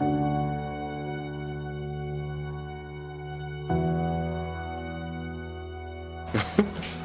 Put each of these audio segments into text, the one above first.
Ha ha ha.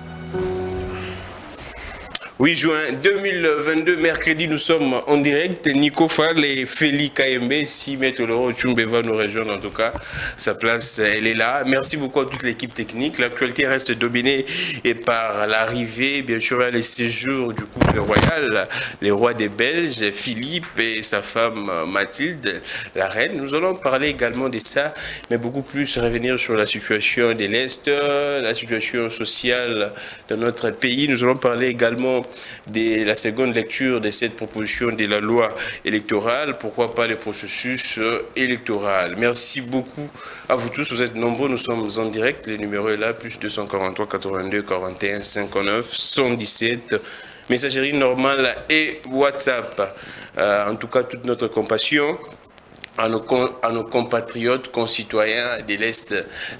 8 juin 2022, mercredi, nous sommes en direct. Nico Fall et Feli KMB, si Maître Laurent Chumbe va nous rejoindre, en tout cas, sa place, elle est là. Merci beaucoup à toute l'équipe technique. L'actualité reste dominée et par l'arrivée, bien sûr, les séjours du couple royal, les rois des Belges, Philippe et sa femme Mathilde, la reine. Nous allons parler également de ça, mais beaucoup plus revenir sur la situation de l'Est, la situation sociale de notre pays. Nous allons parler également de la seconde lecture de cette proposition de la loi électorale, pourquoi pas le processus euh, électoral? Merci beaucoup à vous tous, vous êtes nombreux, nous sommes en direct, le numéro est là, plus 243 82 41 59 117 messagerie normale et WhatsApp. Euh, en tout cas, toute notre compassion à nos, à nos, compatriotes, concitoyens de l'Est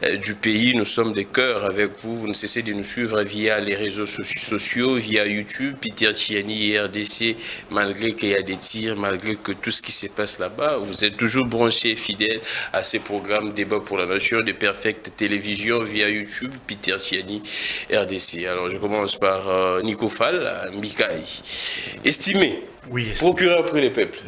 euh, du pays. Nous sommes des cœurs avec vous. Vous ne cessez de nous suivre via les réseaux sociaux, via YouTube, Peter Chiani RDC, malgré qu'il y a des tirs, malgré que tout ce qui se passe là-bas. Vous êtes toujours branchés et fidèles à ces programmes Débat pour la Nation de Perfect Télévision via YouTube, Peter Chiani RDC. Alors, je commence par euh, Nico Fall, Mikaï. Estimé, oui, procureur pour les peuples.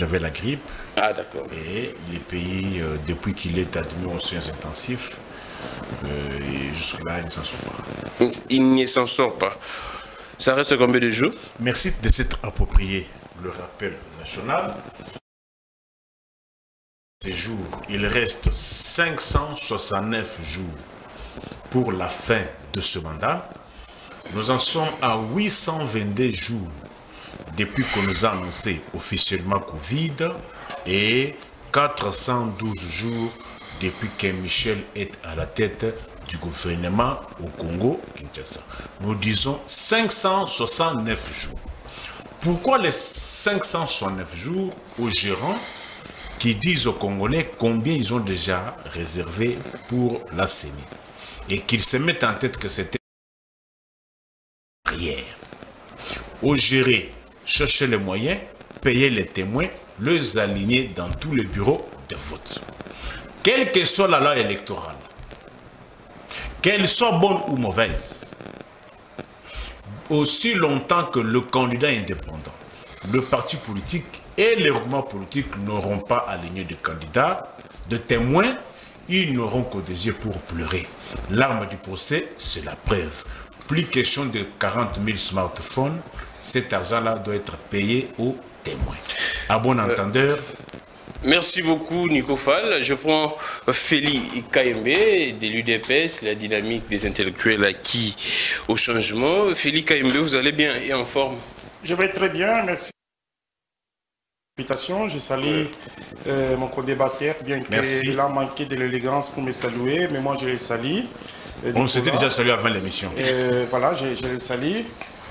J'avais la grippe. Ah, d'accord. Et les pays, euh, depuis qu'il est admis aux soins intensifs, euh, jusque-là, il ne s'en sort pas. Il ne s'en sort pas. Ça reste combien de jours Merci de s'être approprié le rappel national. Ces jours, il reste 569 jours pour la fin de ce mandat. Nous en sommes à 822 jours depuis qu'on nous a annoncé officiellement Covid et 412 jours depuis que Michel est à la tête du gouvernement au Congo, Kinshasa. Nous disons 569 jours. Pourquoi les 569 jours aux gérants qui disent aux Congolais combien ils ont déjà réservé pour la CENI et qu'ils se mettent en tête que c'était. Aux gérés chercher les moyens, payer les témoins, les aligner dans tous les bureaux de vote. Quelle que soit la loi électorale, qu'elle soit bonne ou mauvaise, aussi longtemps que le candidat indépendant, le parti politique et les groupements politiques n'auront pas aligné de candidats, de témoins, ils n'auront que des yeux pour pleurer. L'arme du procès, c'est la preuve. Plus question de 40 000 smartphones, cet argent-là doit être payé aux témoins. À bon euh, entendeur. Merci beaucoup, Nico Fall. Je prends Feli KMB de l'UDPS, la dynamique des intellectuels acquis au changement. Feli KMB, vous allez bien et en forme? Je vais très bien, merci. Je salue euh, mon co-débatteur, bien qu'il a manqué de l'élégance pour me saluer, mais moi je le salue. On s'était déjà salué avant l'émission. voilà, je, je le salue.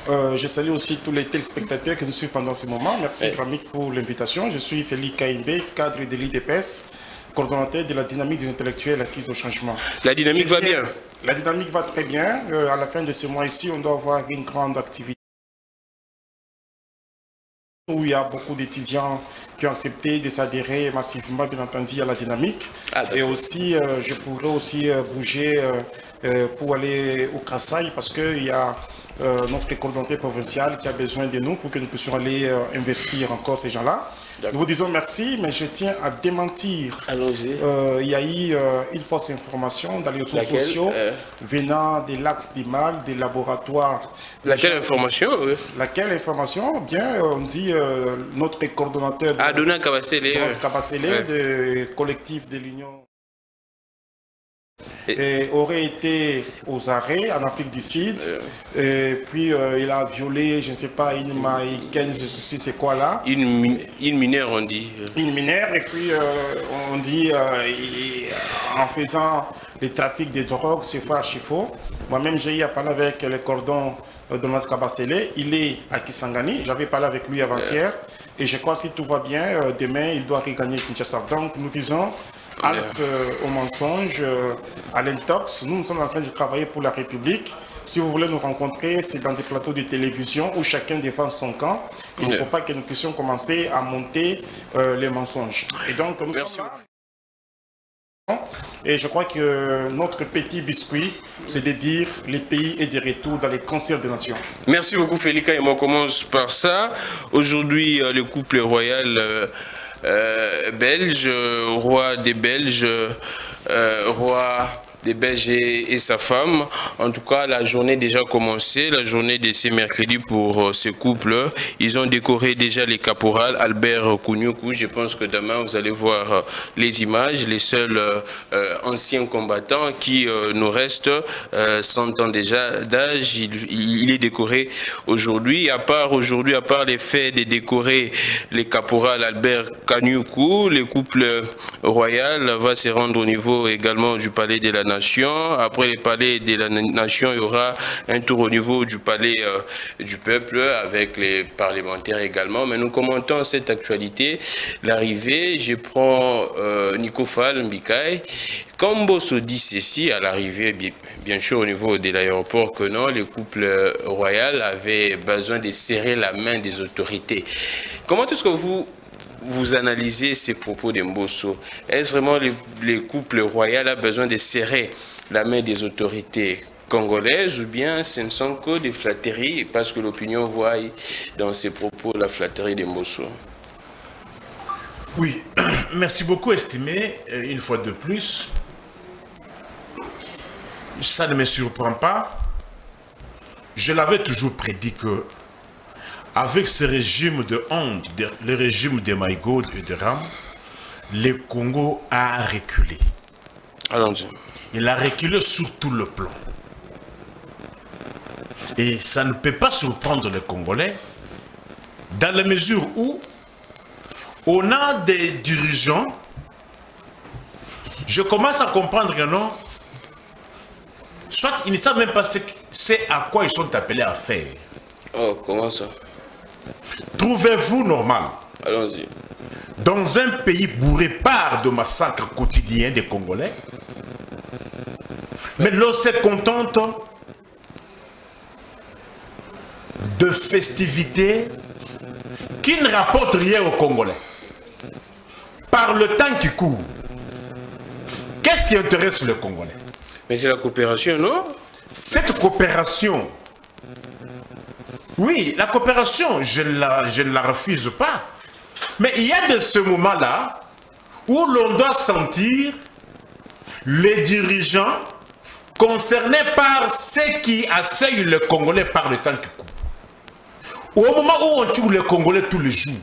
Euh, je salue aussi tous les téléspectateurs qui nous suivent pendant ce moment. Merci Framik pour l'invitation. Je suis Félix Kaimbe, cadre de l'IDPS, coordonnateur de la dynamique des intellectuels acquis au changement. La dynamique va bien La dynamique va très bien. Euh, à la fin de ce mois ici, on doit avoir une grande activité où il y a beaucoup d'étudiants qui ont accepté de s'adhérer massivement, bien entendu, à la dynamique. Ah, et aussi, euh, je pourrais aussi bouger pour aller au Kassai parce qu'il y a euh, notre coordonnateur provincial qui a besoin de nous pour que nous puissions aller euh, investir encore ces gens-là. Nous vous disons merci, mais je tiens à démentir. Euh, il y a eu une fausse information dans les réseaux sociaux venant de l'axe du mal, des laboratoires. Laquelle information Laquelle information? Bien, on dit notre coordonnateur. Adona Kabasele. de collectif de l'Union et aurait été aux arrêts en Afrique du Sud. Et puis euh, il a violé, je ne sais pas, une maïkaine, je sais c'est quoi là. Une, une mineure, on dit. Une mineure, et puis euh, on dit euh, en faisant le trafic de drogue, c'est faux Chifo. Moi-même, j'ai eu à parler avec le cordon de Maska Il est à Kisangani. J'avais parlé avec lui avant-hier. Et je crois que si tout va bien, demain, il doit regagner Kinshasa. Donc, nous disons halte euh, au mensonge, euh, à l'intox. Nous, nous sommes en train de travailler pour la République. si vous voulez nous rencontrer, c'est dans des plateaux de télévision où chacun défend son camp. Il ne faut pas que nous puissions commencer à monter euh, les mensonges. Et donc, nous sommes là. Et je crois que notre petit biscuit, c'est de dire les pays et des retours dans les concerts des nations. Merci beaucoup Félix. Et on commence par ça. Aujourd'hui, le couple royal euh, belge, roi des Belges, roi des Belges et, sa femme. En tout cas, la journée déjà commencé, la journée de ce mercredi pour euh, ce couple. Ils ont décoré déjà les caporales Albert Kounyoukou. Je pense que demain, vous allez voir euh, les images, les seuls euh, anciens combattants qui nous restent, 100 ans déjà d'âge. Il, est décoré aujourd'hui. À part aujourd'hui, à part les faits de décorer les caporales Albert Kounyoukou, le couple royal va se rendre au niveau également du palais de la Après le palais de la nation, il y aura un tour au niveau du palais euh, du peuple avec les parlementaires également. Mais nous commentons cette actualité. L'arrivée, je prends euh, Nico Fall Mbikai. Comme dit ceci à l'arrivée, bien, sûr au niveau de l'aéroport, que non, le couple royal avait besoin de serrer la main des autorités. Comment est-ce que vous vous analysez ces propos de Mbosso Est-ce vraiment le, couple royal a besoin de serrer la main des autorités congolaises ou bien ce ne sont que des flatteries parce que l'opinion voit dans ces propos la flatterie de Mbosso? Oui, merci beaucoup estimé, euh, une fois de plus. Ça ne me surprend pas. Je l'avais toujours prédit que avec ce régime de honte, le régime de Maïgod et de Ram, le Congo a reculé. Allons-y. Il a reculé sur tout le plan. Et ça ne peut pas surprendre les Congolais dans la mesure où on a des dirigeants, je commence à comprendre que non, soit ils ne savent même pas ce, à quoi ils sont appelés à faire. Oh, comment ça? Trouvez-vous normal Allons-y. Dans un pays bourré par de massacres quotidiens des Congolais, mais l'on se contente de festivités qui ne rapportent rien aux Congolais. Par le temps qui court, qu'est-ce qui intéresse le Congolais? Mais c'est la coopération, non? Cette coopération oui, la coopération, je, ne la refuse pas. Mais il y a de ce moment-là où l'on doit sentir les dirigeants concernés par ce qui assaillent le Congolais par le temps qui court. Au moment où on tue les Congolais tous les jours,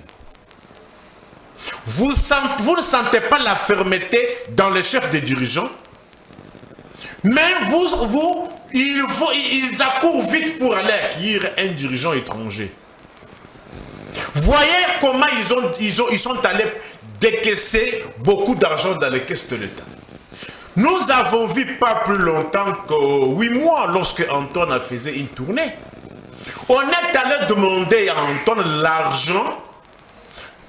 vous, vous ne sentez pas la fermeté dans les chefs des dirigeants, mais vous, vous, ils accourent vite pour aller accueillir un dirigeant étranger. Voyez comment ils, ont, ils, ont, ils sont allés décaisser beaucoup d'argent dans les caisses de l'État. Nous avons vu pas plus longtemps que huit mois, lorsque Antoine a fait une tournée. On est allé demander à Antoine l'argent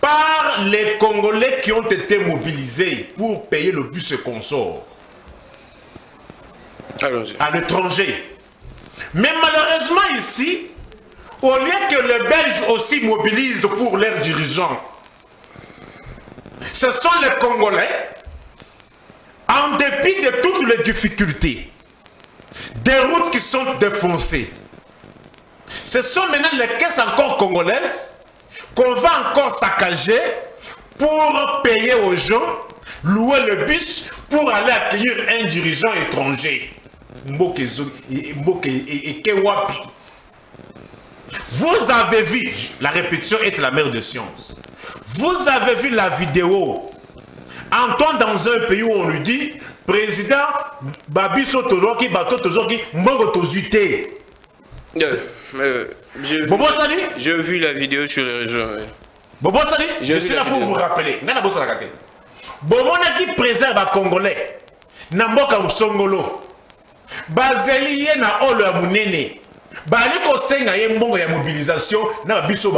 par les Congolais qui ont été mobilisés pour payer le bus consort à l'étranger. Mais malheureusement ici, au lieu que les Belges aussi mobilisent pour leurs dirigeants, ce sont les Congolais, en dépit de toutes les difficultés, des routes qui sont défoncées, ce sont maintenant les caisses encore congolaises qu'on va encore saccager pour payer aux gens, louer le bus pour aller accueillir un dirigeant étranger. Vous avez vu, la répétition est la mère de science. Vous avez vu la vidéo. Antoine dans un pays où on lui dit, président, Babiso Tozorki, Bato Tozorki, Mbongo Tozuite. Bobo Sali? J'ai vu la vidéo sur les réseaux. Bobo Sali? Je suis là pour vous rappeler. Bobo Naki président Congolais. Namboka Usongolo bazeli ye na olo ya monene. Bali kosenga ye mbongo ya mobilisation na biso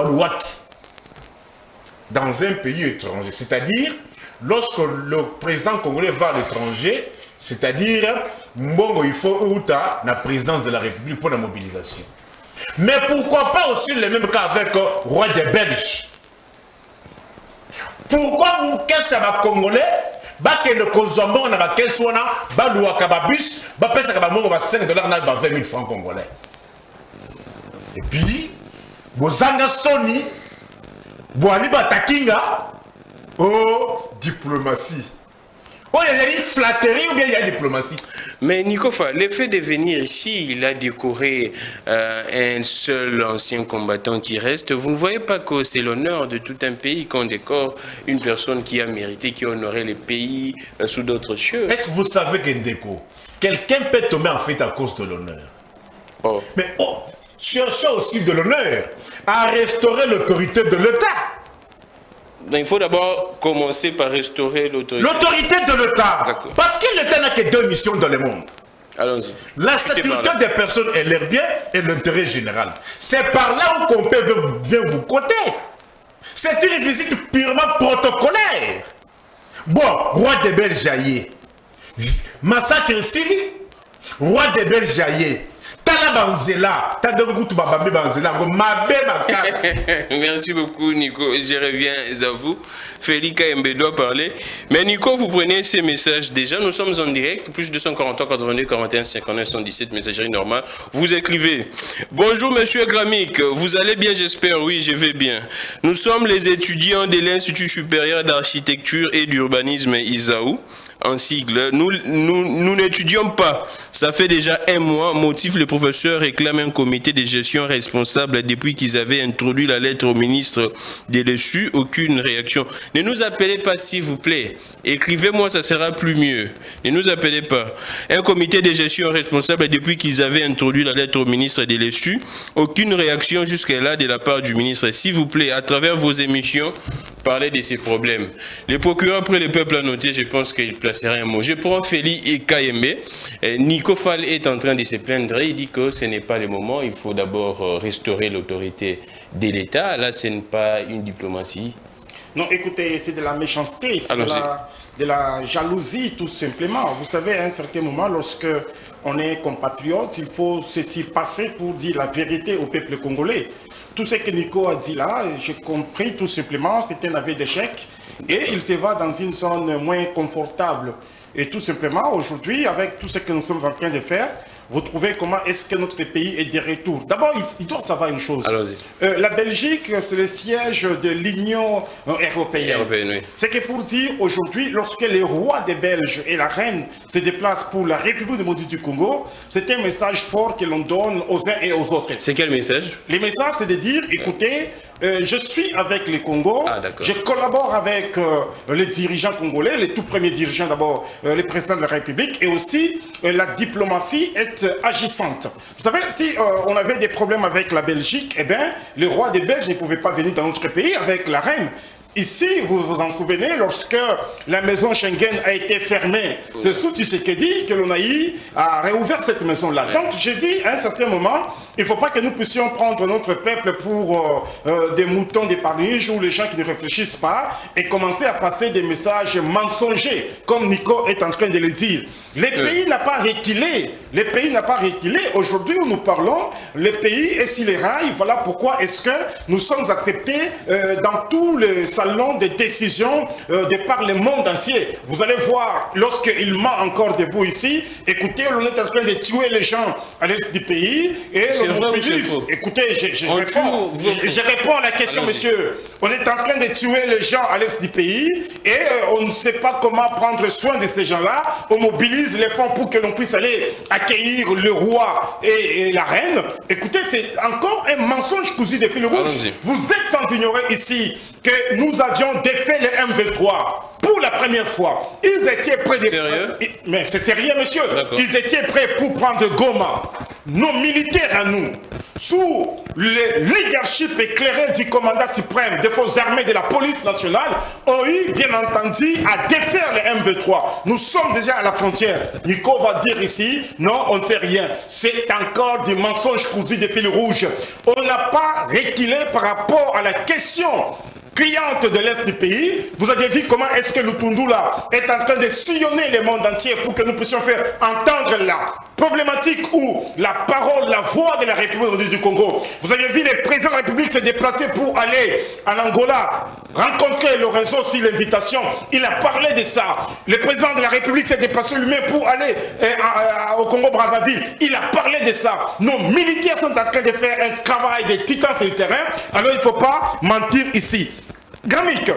dans un pays étranger c'est-à-dire lorsque le président congolais va à l'étranger c'est-à-dire mbongo il faut outa la présidence de la république pour la mobilisation. Mais pourquoi pas aussi le même cas avec le roi des belges? Pourquoi bokesa bacongolais bakende kozwa mbongo na bakesi wana baluwaka babus bapesaka bamongo ba 5 dollars na ba 20 000 francs congolais. Et puis bozanga soni bwali batakinga o oh, diplomatie. Oyo ezali flatterie ou bien y a diplomatie? Mais Nikofa, le fait de venir ici, il a décoré euh, un seul ancien combattant qui reste. Vous ne voyez pas que c'est l'honneur de tout un pays qu'on décore une personne qui a mérité, qui a honoré le pays euh, sous d'autres cieux Est-ce que vous savez qu'Indeko, quelqu'un peut tomber en fait à cause de l'honneur? Oh. Mais oh, cherchez aussi de l'honneur à restaurer l'autorité de l'État il faut d'abord commencer par restaurer l'autorité. L'autorité de l'État. Parce que l'État n'a que deux missions dans le monde. Allons-y. La sécurité des personnes et leur bien et l'intérêt général. C'est par là où on peut bien vous compter. C'est une visite purement protocolaire. Bon, roi des Belges Massacre ici, roi des Belges merci beaucoup nico. Je reviens à vous Félix Mb doit parler. Mais nico vous prenez ces messages. Déjà nous sommes en direct. Plus de 243 82 41 59 117 messagerie normale vous écrivez. Bonjour monsieur Gramic. Vous allez bien j'espère. Oui je vais bien. Nous sommes les étudiants de l'institut supérieur d'architecture et d'urbanisme Isaou en sigle. Nous, nous, n'étudions pas. Ça fait déjà un mois. Motif, le professeur réclame un comité de gestion responsable depuis qu'ils avaient introduit la lettre au ministre des dessus. Aucune réaction. Ne nous appelez pas, s'il vous plaît. Écrivez-moi, ça sera plus mieux. Ne nous appelez pas. Un comité de gestion responsable depuis qu'ils avaient introduit la lettre au ministre des dessus. Aucune réaction jusqu'à là de la part du ministre. S'il vous plaît, à travers vos émissions, parlez de ces problèmes. Les procureurs, après le peuple a noté, je pense qu'il un mot. Je prends Félix et Kayembe. Nico Fall est en train de se plaindre. Il dit que ce n'est pas le moment. Il faut d'abord euh, restaurer l'autorité de l'État. Là, ce n'est pas une diplomatie. Non, écoutez, c'est de la méchanceté, c'est de la, jalousie tout simplement. Vous savez, à un certain moment, lorsque on est compatriote, il faut ceci passer pour dire la vérité au peuple congolais. Tout ce que Nico a dit là, j'ai compris tout simplement, c'est un aveu d'échec et il se va dans une zone moins confortable. Et tout simplement, aujourd'hui, avec tout ce que nous sommes en train de faire, vous trouvez comment est-ce que notre pays est de retour. D'abord, il, doit savoir une chose. Euh, la Belgique, c'est le siège de l'Union euh, européenne. C'est que pour dire aujourd'hui, lorsque les rois des Belges et la reine se déplacent pour la République démocratique du Congo, c'est un message fort que l'on donne aux uns et aux autres. C'est quel message? Le message, c'est de dire, écoutez, euh, je suis avec les Congo, ah, je collabore avec euh, les dirigeants congolais, les tout premiers dirigeants d'abord, euh, les présidents de la République, et aussi la diplomatie est agissante. Vous savez, si on avait des problèmes avec la Belgique, eh bien, le roi des Belges ne pouvait pas venir dans notre pays avec la reine. Ici, vous vous en souvenez, lorsque la maison Schengen a été fermée, c'est sous Tshisekedi que l'on a eu à réouvrir cette maison-là. Donc, j'ai dit à un certain moment, il ne faut pas que nous puissions prendre notre peuple pour euh, euh, des moutons des parrainages ou les gens qui ne réfléchissent pas et commencer à passer des messages mensongers, comme Nico est en train de le dire. Le pays n'a pas reculé. Le pays n'a pas reculé. Aujourd'hui où nous parlons, le pays est sur les rails. Voilà pourquoi est-ce que nous sommes acceptés euh, dans tous les salons de décision euh, de par le monde entier. Vous allez voir, lorsqu'il ment encore debout ici, écoutez, on est en train de tuer les gens à l'est du pays. Et écoutez, je, réponds, je, réponds à la question, monsieur. On est en train de tuer les gens à l'est du pays et euh, on ne sait pas comment prendre soin de ces gens-là. On mobilise les fonds pour que l'on puisse aller accueillir le roi et, la reine. Écoutez, c'est encore un mensonge cousu depuis le rouge. Vous êtes sans ignorer ici que nous avions défait le M23 pour la première fois. Ils étaient prêts de... Sérieux Mais c'est sérieux, monsieur. Ils étaient prêts pour prendre Goma. Nos militaires à nous, sous le leadership éclairé du commandant suprême des forces armées de la police nationale, ont eu, bien entendu, à défaire le M23. Nous sommes déjà à la frontière. Nico va dire ici, non, on ne fait rien. C'est encore du mensonge cousu de fil rouge. On n'a pas reculé par rapport à la question de l'Est du pays. Vous avez vu comment est-ce que Lutundula est en train de sillonner le monde entier pour que nous puissions faire entendre la problématique ou la parole, la voix de la République du Congo. Vous avez vu le président de la République se déplacer pour aller en Angola, rencontrer Lorenzo sur l'invitation. Il a parlé de ça. Le président de la République s'est déplacé lui-même pour aller euh, au Congo-Brazzaville. Il a parlé de ça. Nos militaires sont en train de faire un travail de titan sur le terrain. Alors il ne faut pas mentir ici. Gramique,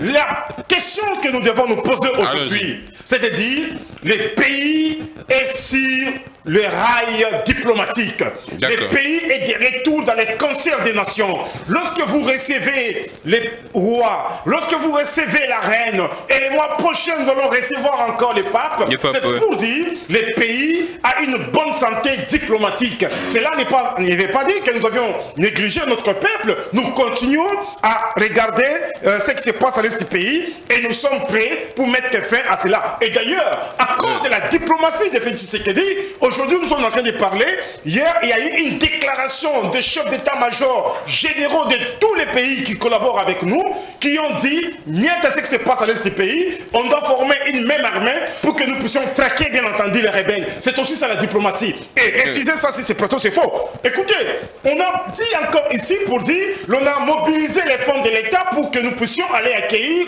la question que nous devons nous poser aujourd'hui, c'est de dire les pays est sur le rail diplomatique. Le pays est de retour dans les concerts des nations. Lorsque vous recevez les rois, lorsque vous recevez la reine, et les mois prochains nous allons recevoir encore les papes, c'est pour dire le pays a une bonne santé diplomatique. Cela ne veut pas dire que nous avions négligé notre peuple. Nous continuons à regarder euh, ce qui se passe à l'est du pays et nous sommes prêts pour mettre fin à cela. Et d'ailleurs, à cause de la diplomatie de Félix Tshisekedi, Aujourd'hui, nous sommes en train de parler. Hier, il y a eu une déclaration des chefs d'état-major généraux de tous les pays qui collaborent avec nous, qui ont dit, n'y a ce qui se passe à l'est du pays, on doit former une même armée pour que nous puissions traquer, bien entendu, les rebelles. C'est aussi ça la diplomatie. Et refuser ça, si c'est plateau, c'est faux. Écoutez, on a dit encore ici pour dire, l'on a mobilisé les fonds de l'État pour que nous puissions aller accueillir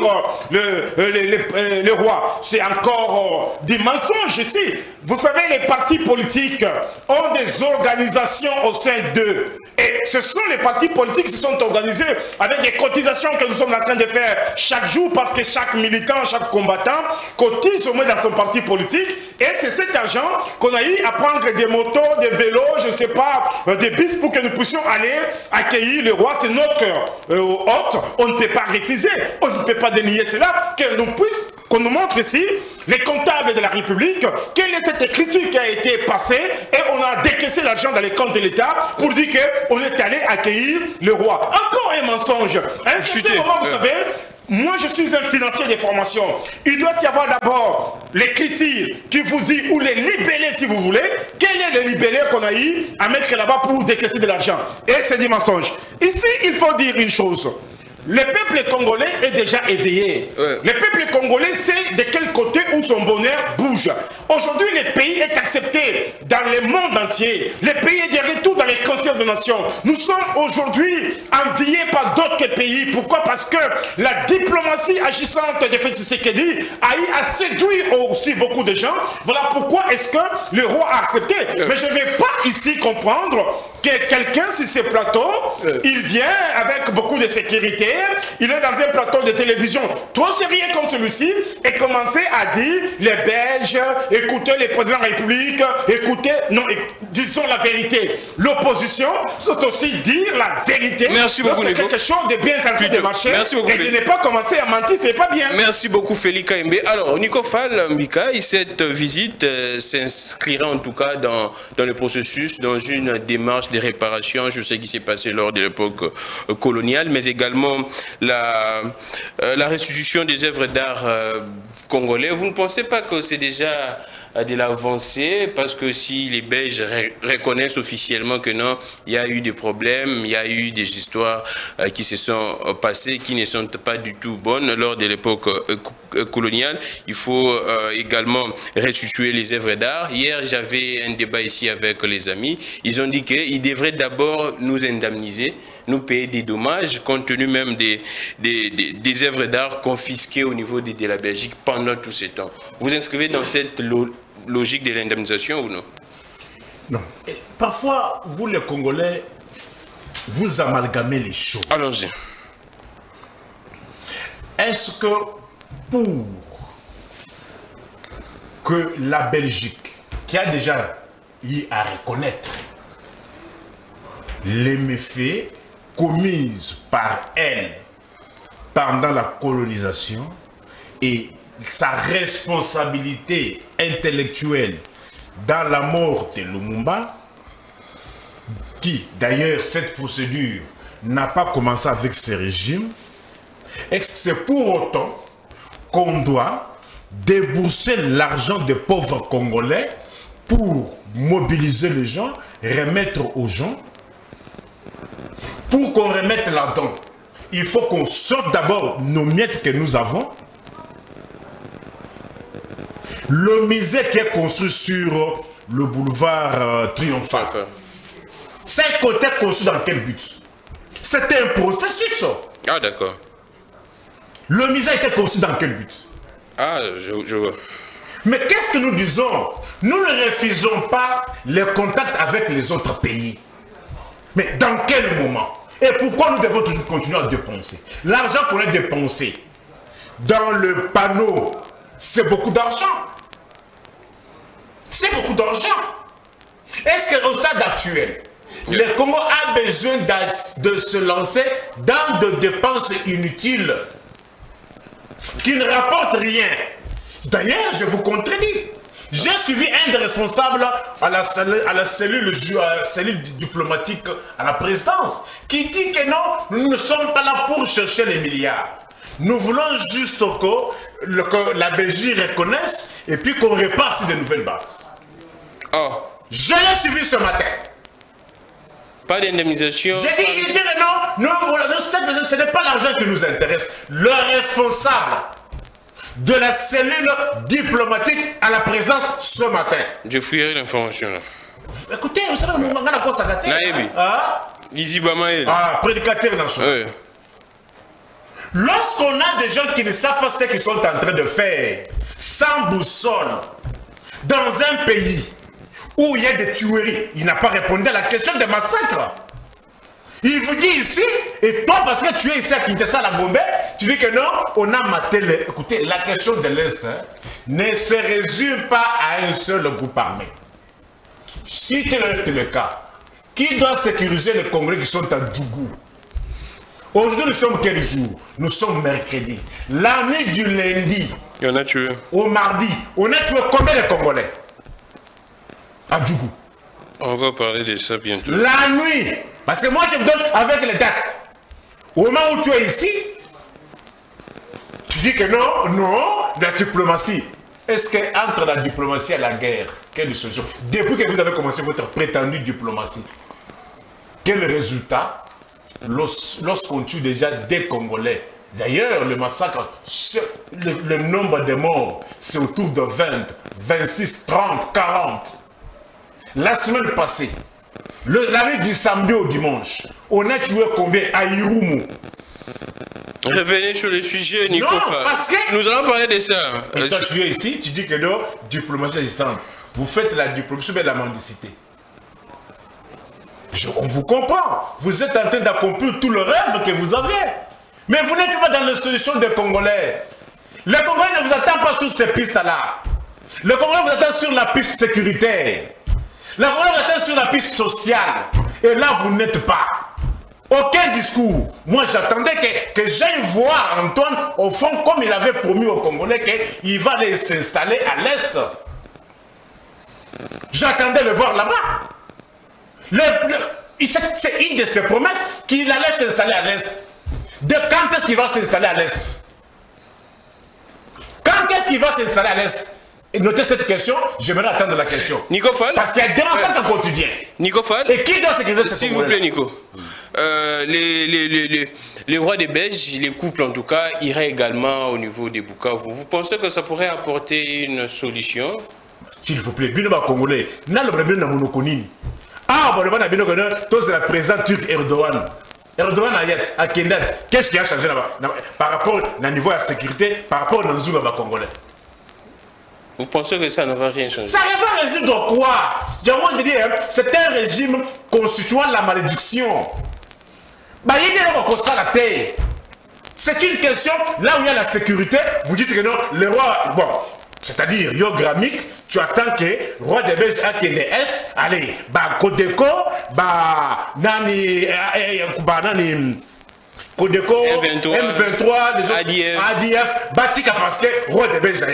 le, euh, euh, le, roi. C'est encore euh, des mensonges ici. Vous savez, les partis ont des organisations au sein d'eux. Et ce sont les partis politiques qui se sont organisés avec des cotisations que nous sommes en train de faire chaque jour parce que chaque militant, chaque combattant cotise au moins dans son parti politique. Et c'est cet argent qu'on a eu à prendre des motos, des vélos, je ne sais pas, euh, des bis pour que nous puissions aller accueillir le roi. C'est notre euh, hôte. On ne peut pas refuser. On ne peut pas dénier cela. Que nous puissions qu'on nous montre ici les comptables de la République, quelle est cette écriture qui a été passée et on a décaissé l'argent dans les comptes de l'État pour dire qu'on est allé accueillir le roi. Encore un mensonge. un certain moment, vous savez, moi, je suis un financier des formations. Il doit y avoir d'abord l'écriture qui vous dit, ou les libellés si vous voulez, quel est le libellé qu'on a eu à mettre là-bas pour décaisser de l'argent? Et c'est des mensonges. Ici, il faut dire une chose. Le peuple congolais est déjà éveillé. Le peuple congolais sait de quel côté où son bonheur bouge. Aujourd'hui, le pays est accepté dans le monde entier. Le pays est de retour dans les concerts de nations. Nous sommes aujourd'hui enviés par d'autres pays. Pourquoi? Parce que la diplomatie agissante de Félix Tshisekedi a eu à séduire aussi beaucoup de gens. Voilà pourquoi est-ce que le roi a accepté. Mais je ne vais pas ici comprendre que quelqu'un sur ce plateau, il vient avec beaucoup de sécurité, il est dans un plateau de télévision trop sérieux comme celui-ci et commencer à dire les Belges, écoutez les présidents de la République, écoutez, non, disons la vérité. L'opposition, c'est aussi dire la vérité. Merci beaucoup, C'est quelque chose de bien calculé de marché. Merci beaucoup, et de ne pas commencer à mentir, c'est pas bien. Merci beaucoup, Félix Kaimbe. Alors, Nico Fall, Mika, cette visite euh, s'inscrira en tout cas dans, dans le processus, dans une démarche de réparation. Je sais qui s'est passé lors de l'époque euh, coloniale, mais également la, euh, la restitution des œuvres d'art euh, congolais. Vous ne pensez pas que c'est déjà de l'avancée? Parce que si les Belges reconnaissent officiellement que non, il y a eu des problèmes, il y a eu des histoires euh, qui se sont passées qui ne sont pas du tout bonnes lors de l'époque coloniale, il faut également restituer les œuvres d'art. Hier, j'avais un débat ici avec les amis. Ils ont dit qu'ils devraient d'abord nous indemniser nous payer des dommages, compte tenu même des, des, des, œuvres d'art confisquées au niveau de, la Belgique pendant tout ce temps. Vous inscrivez dans cette logique de l'indemnisation ou non? Non. parfois, vous les Congolais, vous amalgamez les choses. Allons-y. Est-ce que pour que la Belgique, qui a déjà eu à reconnaître les méfaits commise par elle pendant la colonisation et sa responsabilité intellectuelle dans la mort de Lumumba, qui d'ailleurs cette procédure n'a pas commencé avec ce régime, est-ce que c'est pour autant qu'on doit débourser l'argent des pauvres Congolais pour mobiliser les gens, remettre aux gens pour qu'on remette la dent. il faut qu'on sorte d'abord nos miettes que nous avons. Le musée qui est construit sur le boulevard euh, Triomphal. C'est un côté construit dans quel but? C'était un processus. Ah, d'accord. Le musée été construit dans quel but? Ah, je, je vois. Mais qu'est-ce que nous disons? Nous ne refusons pas les contacts avec les autres pays. Mais dans quel moment Et pourquoi nous devons toujours continuer à dépenser? L'argent qu'on a dépensé dans le panneau, c'est beaucoup d'argent. C'est beaucoup d'argent. Est-ce qu'au stade actuel, le Congo a besoin de se lancer dans des dépenses inutiles qui ne rapportent rien? D'ailleurs, je vous contredis. J'ai suivi un des responsables à la, à la cellule, cellule diplomatique à la présidence qui dit que non, nous ne sommes pas là pour chercher les milliards. Nous voulons juste que, la Belgique reconnaisse et puis qu'on repasse de nouvelles bases. Oh. Je l'ai suivi ce matin. Pas d'indemnisation. J'ai dit, il dit non, nous, ce n'est pas l'argent qui nous intéresse. Le responsable de la cellule diplomatique à la présence ce matin. Je fouillerai l'information Écoutez, vous savez, nous avons quoi ça Ah, Ici Ah, prédicateur national. Lorsqu'on a des gens qui ne savent pas ce qu'ils sont en train de faire, sans boussole, dans un pays où il y a des tueries, il n'a pas répondu à la question des massacres. Il vous dit ici, et toi, parce que tu es ici à Kinshasa, la Gombe, tu dis que non, on a maté les... Écoutez, la question de l'Est hein, ne se résume pas à un seul groupe armé. Si tel est le cas, qui doit sécuriser les Congolais qui sont à Djougou? Aujourd'hui, nous sommes quel jour? Nous sommes mercredi. La nuit du lundi. Y en a tué. Au mardi, on a tué combien de Congolais? À Djougou. On va parler de ça bientôt. La nuit Parce que moi, je vous donne avec les dates. Au moment où tu es ici, tu dis que non, non, la diplomatie. Est-ce qu'entre la diplomatie et la guerre, quelle solution? Depuis que vous avez commencé votre prétendue diplomatie, quel résultat lorsqu'on tue déjà des Congolais? D'ailleurs, le massacre, le, le nombre de morts, c'est autour de 20, 26, 30, 40. La semaine passée, la nuit du samedi au dimanche, on a tué combien? À Irumu Revenez sur le sujet, Nico. Non, parce que... Nous allons parler de ça. Et toi, tu es ici, tu dis que non, diplomatie assistante. Vous faites la diplomatie de la mendicité. on vous comprend. Vous êtes en train d'accomplir tout le rêve que vous avez. Mais vous n'êtes pas dans la solution des Congolais. Les Congolais ne vous attendent pas sur ces pistes-là. Les Congolais vous attendent sur la piste sécuritaire. La Congolais vous attendent sur la piste sociale. Et là, vous n'êtes pas. Aucun discours. Moi, j'attendais que, que j'aille voir Antoine, au fond, comme il avait promis aux Congolais qu'il va aller s'installer à l'Est. J'attendais le voir là-bas. C'est une de ses promesses qu'il allait s'installer à l'Est. De quand est-ce qu'il va s'installer à l'Est? Quand est-ce qu'il va s'installer à l'Est? Notez cette question, j'aimerais attendre la question. Nico Fall Parce qu'il y a des massacres au quotidien. Nico Fall Et qui doit sécuriser ce S'il vous plaît, Nico. Euh, les, les, les, les, rois des Belges, les couples en tout cas, iraient également au niveau des Bukavu. Vous pensez que ça pourrait apporter une solution? S'il vous plaît, Binoba Congolais, n'a le problème mon Ah, bon, le bon, Binoba, c'est la présidente turque Erdogan. Erdogan a à Kendat, qu'est-ce qui a changé là-bas? Par rapport au niveau de la sécurité, par rapport aux Nzouga Congolais? Vous pensez que ça ne va rien changer? Ça ne va résoudre quoi? J'ai envie de dire, c'est un régime constituant la malédiction. Bah, c'est une question, là où il y a la sécurité, vous dites que non, le roi, bon, c'est-à-dire, Yogramik, tu attends que le roi des Belges a qu'il est allez, bah, Kodeko, bah, Nani, eh, eh, bah, Nani, Kodeko, M23, M23 les autres, ADF, ADF Batika parce que roi des Belges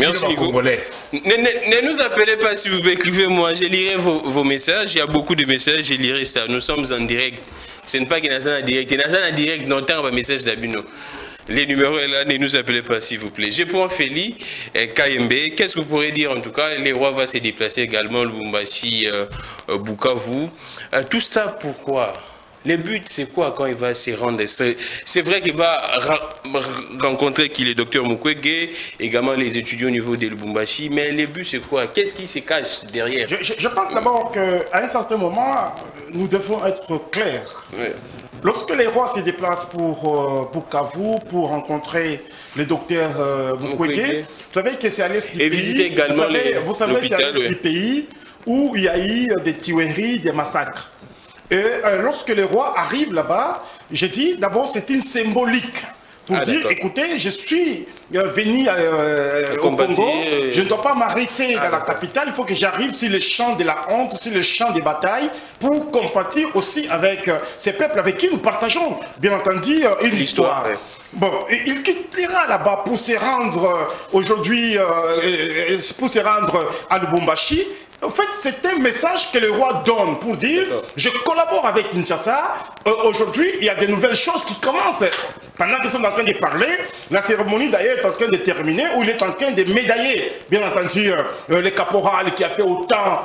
Merci Nico. Ne, ne, nous appelez pas si vous écrivez-moi, je lirai vos, vos, messages, il y a beaucoup de messages, je lirai ça. Nous sommes en direct. Ce n'est pas qu'il y a en direct. Il y a en direct, non, tant un message d'Abino. Les numéros là, ne nous appelez pas s'il vous plaît. Je prends Feli, et KMB. Qu'est-ce que vous pourrez dire en tout cas? Les rois vont se déplacer également, Lubumbashi, euh, euh Bukavu. Euh, tout ça pourquoi? Le but, c'est quoi quand il va se rendre? C'est vrai qu'il va rencontrer qui? Le docteur Mukwege, également les étudiants au niveau de Lubumbashi, mais le but, c'est quoi? Qu'est-ce qui se cache derrière? Je, pense d'abord qu'à un certain moment, nous devons être clairs. Lorsque les rois se déplacent pour, pour pour rencontrer le docteur euh, Mukwege, vous savez que c'est à l'est du Et pays. également vous savez, c'est à l'est du pays où il y a eu des tueries, des massacres. Et euh, lorsque le roi arrive là-bas, je dis d'abord c'est une symbolique pour ah, dire écoutez, je suis euh, venu euh, au Congo, je ne dois pas m'arrêter ah, dans la capitale, il faut que j'arrive sur le champ de la honte, sur le champ des batailles, pour compatir aussi avec ces peuples avec qui nous partageons, bien entendu, une histoire. Bon, il quittera là-bas pour se rendre aujourd'hui, pour se rendre à Lubumbashi en fait, c'est un message que le roi donne pour dire je collabore avec Kinshasa. Euh, aujourd'hui, il y a de nouvelles choses qui commencent. Pendant que nous sommes en train de parler, la cérémonie d'ailleurs est en train de terminer où il est en train de médailler, bien entendu, euh, euh, le caporal qui a fait autant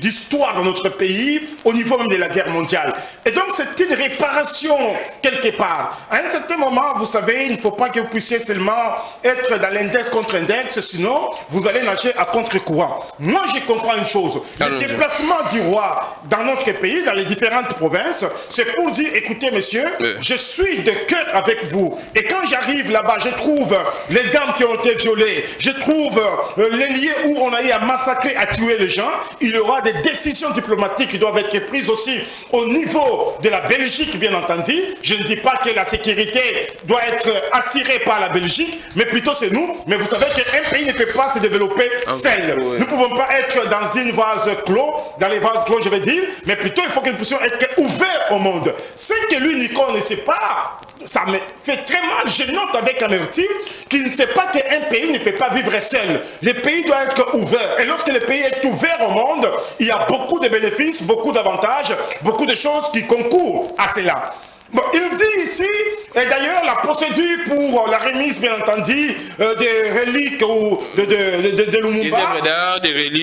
d'histoire dans notre pays au niveau même de la guerre mondiale. Et donc, c'est une réparation quelque part. À un certain moment, vous savez, il ne faut pas que vous puissiez seulement être dans l'index contre index, sinon vous allez nager à contre moi, je comprends une chose. Le déplacement du roi dans notre pays, dans les différentes provinces, c'est pour dire, écoutez, monsieur, je suis de cœur avec vous. Et quand j'arrive là-bas, je trouve les dames qui ont été violées, je trouve euh, les lieux où on a eu à massacrer, à tuer les gens. Il y aura des décisions diplomatiques qui doivent être prises aussi au niveau de la Belgique, bien entendu. Je ne dis pas que la sécurité doit être assurée par la Belgique, mais plutôt c'est nous. Mais vous savez qu'un pays ne peut pas se développer seul. Nous ne pouvons pas être dans une vase clos, dans les vases clos, je vais dire, mais plutôt il faut que nous puissions être ouverts au monde. Ce que lui, Nico, ne sait pas, ça me fait très mal. Je note avec amertume qu'il ne sait pas qu'un pays ne peut pas vivre seul. Le pays doit être ouvert. Et lorsque le pays est ouvert au monde, il y a beaucoup de bénéfices, beaucoup d'avantages, beaucoup de choses qui concourent à cela. Bon, il dit ici, et d'ailleurs la procédure pour la remise, bien entendu, euh, des reliques ou de, de, de, de Lumumba,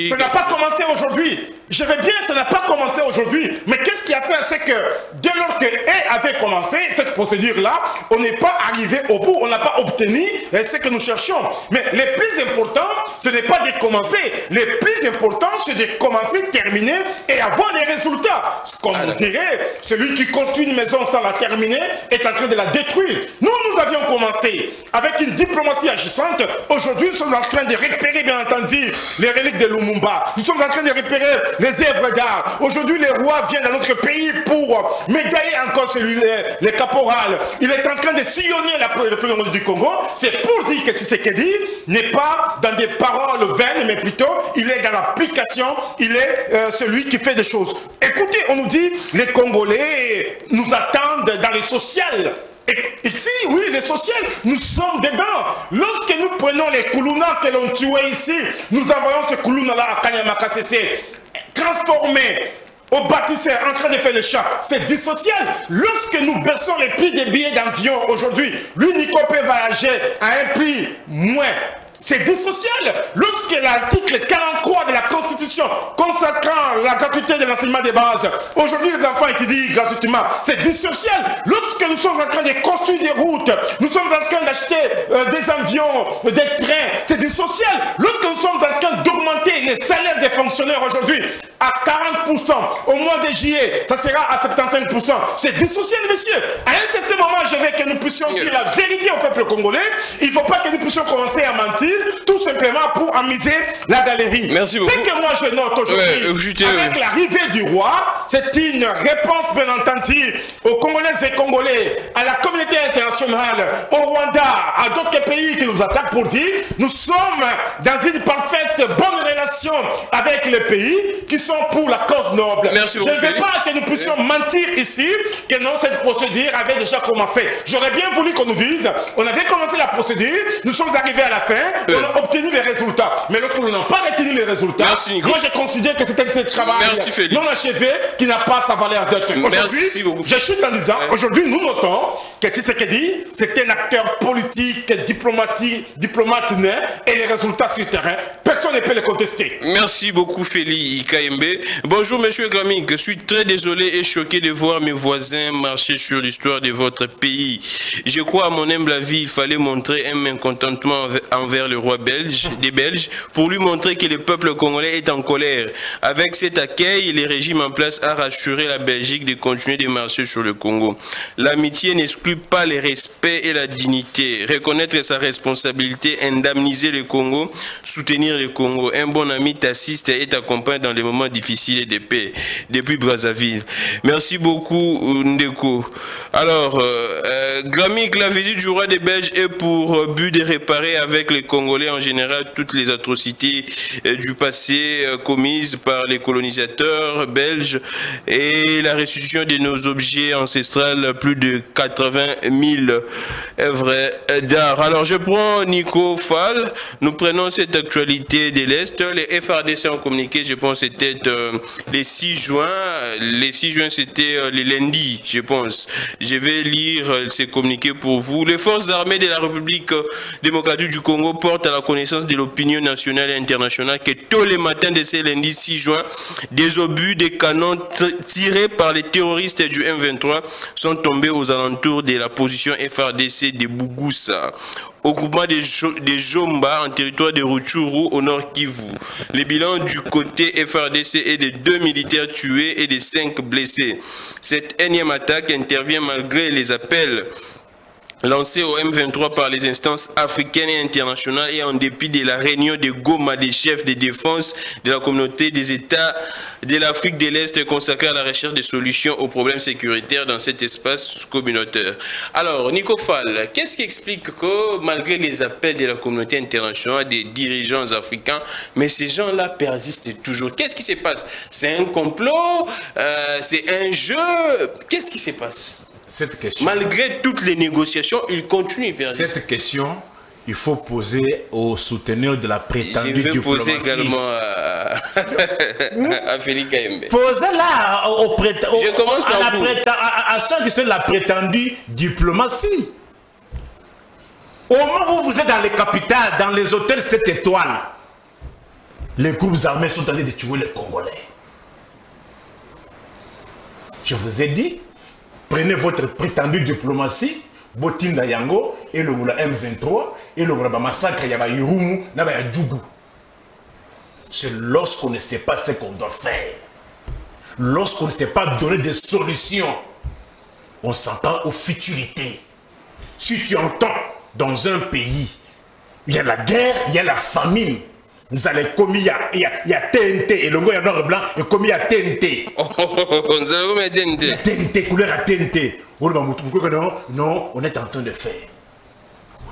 ça n'a pas commencé aujourd'hui. Je vais bien, ça n'a pas commencé aujourd'hui. Mais qu'est-ce qui a fait C'est que dès lors que avait commencé cette procédure-là, on n'est pas arrivé au bout, on n'a pas obtenu ce que nous cherchions. Mais le plus important, ce n'est pas de commencer. Le plus important, c'est de commencer, terminer et avoir des résultats. Comme on dirait, celui qui construit une maison sans la terminer est en train de la détruire. Nous, nous avions commencé avec une diplomatie agissante. Aujourd'hui, nous sommes en train de récupérer, bien entendu, les reliques de Lumumba. Nous sommes en train de récupérer les œuvres d'art. Aujourd'hui, le roi vient dans notre pays pour médailler encore celui, le, le caporal. Il est en train de sillonner la, premier du Congo. C'est pour dire que Tshisekedi n'est pas dans des paroles vaines, mais plutôt il est dans l'application, il est euh, celui qui fait des choses. Écoutez, on nous dit, les Congolais nous attendent dans les sociales. Et ici, oui, les sociales, nous sommes dedans. Lorsque nous prenons les Koulouna que l'on tuait ici, nous envoyons ce Koulouna-là à Kanyama transformé au bâtisseur en train de faire le chat, c'est dissocial. Lorsque nous baissons les prix des billets d'avion aujourd'hui, l'unico peut voyager à un prix moins c'est dissocial. Lorsque l'article 43 de la Constitution consacrant la gratuité de l'enseignement des bases, aujourd'hui les enfants étudient gratuitement, c'est dissocial. Lorsque nous sommes en train de construire des routes, nous sommes en train d'acheter euh, des avions, des trains, c'est dissocial. Lorsque nous sommes en train d'augmenter les salaires des fonctionnaires aujourd'hui à 40%, au mois de juillet, ça sera à 75%. C'est dissocial, messieurs. À un certain moment, je veux que nous puissions dire la vérité au peuple congolais. Il ne faut pas que nous puissions commencer à mentir tout simplement pour amuser la galerie. Merci beaucoup. Ce que moi je note aujourd'hui, avec l'arrivée du roi, c'est une réponse bien entendu aux Congolais et Congolais, à la communauté internationale, au Rwanda, à d'autres pays qui nous attaquent pour dire nous sommes dans une parfaite bonne relation avec les pays qui sont pour la cause noble. Merci je ne veux pas que nous puissions mentir ici que non, cette procédure avait déjà commencé. J'aurais bien voulu qu'on nous dise, on avait commencé la procédure, nous sommes arrivés à la fin, on a obtenu les résultats. Mais lorsque nous n'avons pas retenu les résultats, moi je considère que c'est un travail non achevé qui n'a pas sa valeur d'être. Aujourd'hui, je suis en disant, aujourd'hui, nous notons que Tshisekedi, c'est un acteur politique, diplomatique, diplomate né, et les résultats sur le terrain, personne ne peut les contester. Merci beaucoup, Félix KMB. Bonjour, monsieur Gramig. Je suis très désolé et choqué de voir mes voisins marcher sur l'histoire de votre pays. Je crois, à mon humble avis, il fallait montrer un mécontentement envers le roi belge, des Belges, pour lui montrer que le peuple congolais est en colère. Avec cet accueil, le régime en place a rassuré la Belgique de continuer de marcher sur le Congo. L'amitié n'exclut pas le respect et la dignité. Reconnaître sa responsabilité, indemniser le Congo, soutenir le Congo. Un bon ami t'assiste et t'accompagne dans les moments difficiles et de paix. Depuis Brazzaville. Merci beaucoup, Ndeko. Alors, euh, euh la visite du roi des Belges est pour but de réparer avec les Congolais en général toutes les atrocités euh, du passé euh, commises par les colonisateurs belges et la restitution de nos objets ancestrales, plus de 80 000 œuvres d'art. Alors je prends Nico Fall, nous prenons cette actualité de l'Est. Les FRDC ont communiqué, je pense c'était euh, les 6 juin. Les 6 juin c'était les lundis, je pense. Je vais lire ces communiqués pour vous. Les forces armées de la République démocratique du Congo portent à la connaissance de l'opinion nationale et internationale que tous les matins de ce lundi 6 juin, des obus, des canons tirés par les terroristes du M23 sont tombés aux alentours de la position FRDC de Bougoussa au groupement des, Jomba en territoire de Rutshuru au nord Kivu. Le bilan du côté FRDC est de deux militaires tués et de cinq blessés. Cette énième attaque intervient malgré les appels lancé au M23 par les instances africaines et internationales et en dépit de la réunion de Goma des chefs de défense de la communauté des États de l'Afrique de l'Est consacrée à la recherche de solutions aux problèmes sécuritaires dans cet espace communautaire. Alors, Nico Fall, qu'est-ce qui explique que malgré les appels de la communauté internationale, des dirigeants africains, mais ces gens-là persistent toujours? Qu'est-ce qui se passe? C'est un complot? Euh, C'est un jeu? Qu'est-ce qui se passe? Cette question, Malgré toutes les négociations, il continue. Cette question, il faut poser aux souteneurs de la prétendue diplomatie. Je vais poser également à, à Félix Kaembe. Posez-la au, Je commence à, à, ceux qui sont de la prétendue diplomatie. Au moment où vous êtes dans les capitales, dans les hôtels 7 étoiles, les groupes armés sont allés de tuer les Congolais. Je vous ai dit, prenez votre prétendue diplomatie, Botinda Yango, et le M23, et le massacre Yaba Irumu, Naba Djougou. C'est lorsqu'on ne sait pas ce qu'on doit faire. Lorsqu'on ne sait pas donner des solutions, on s'entend aux futurités. Si tu entends dans un pays, il y a la guerre, il y a la famine, vous allez commis, il y a, il y a, TNT, et le goût, il y a noir et blanc, et commis, il y a TNT. Oh, TNT. Il y a TNT, couleur à TNT. Non, on est en train de faire.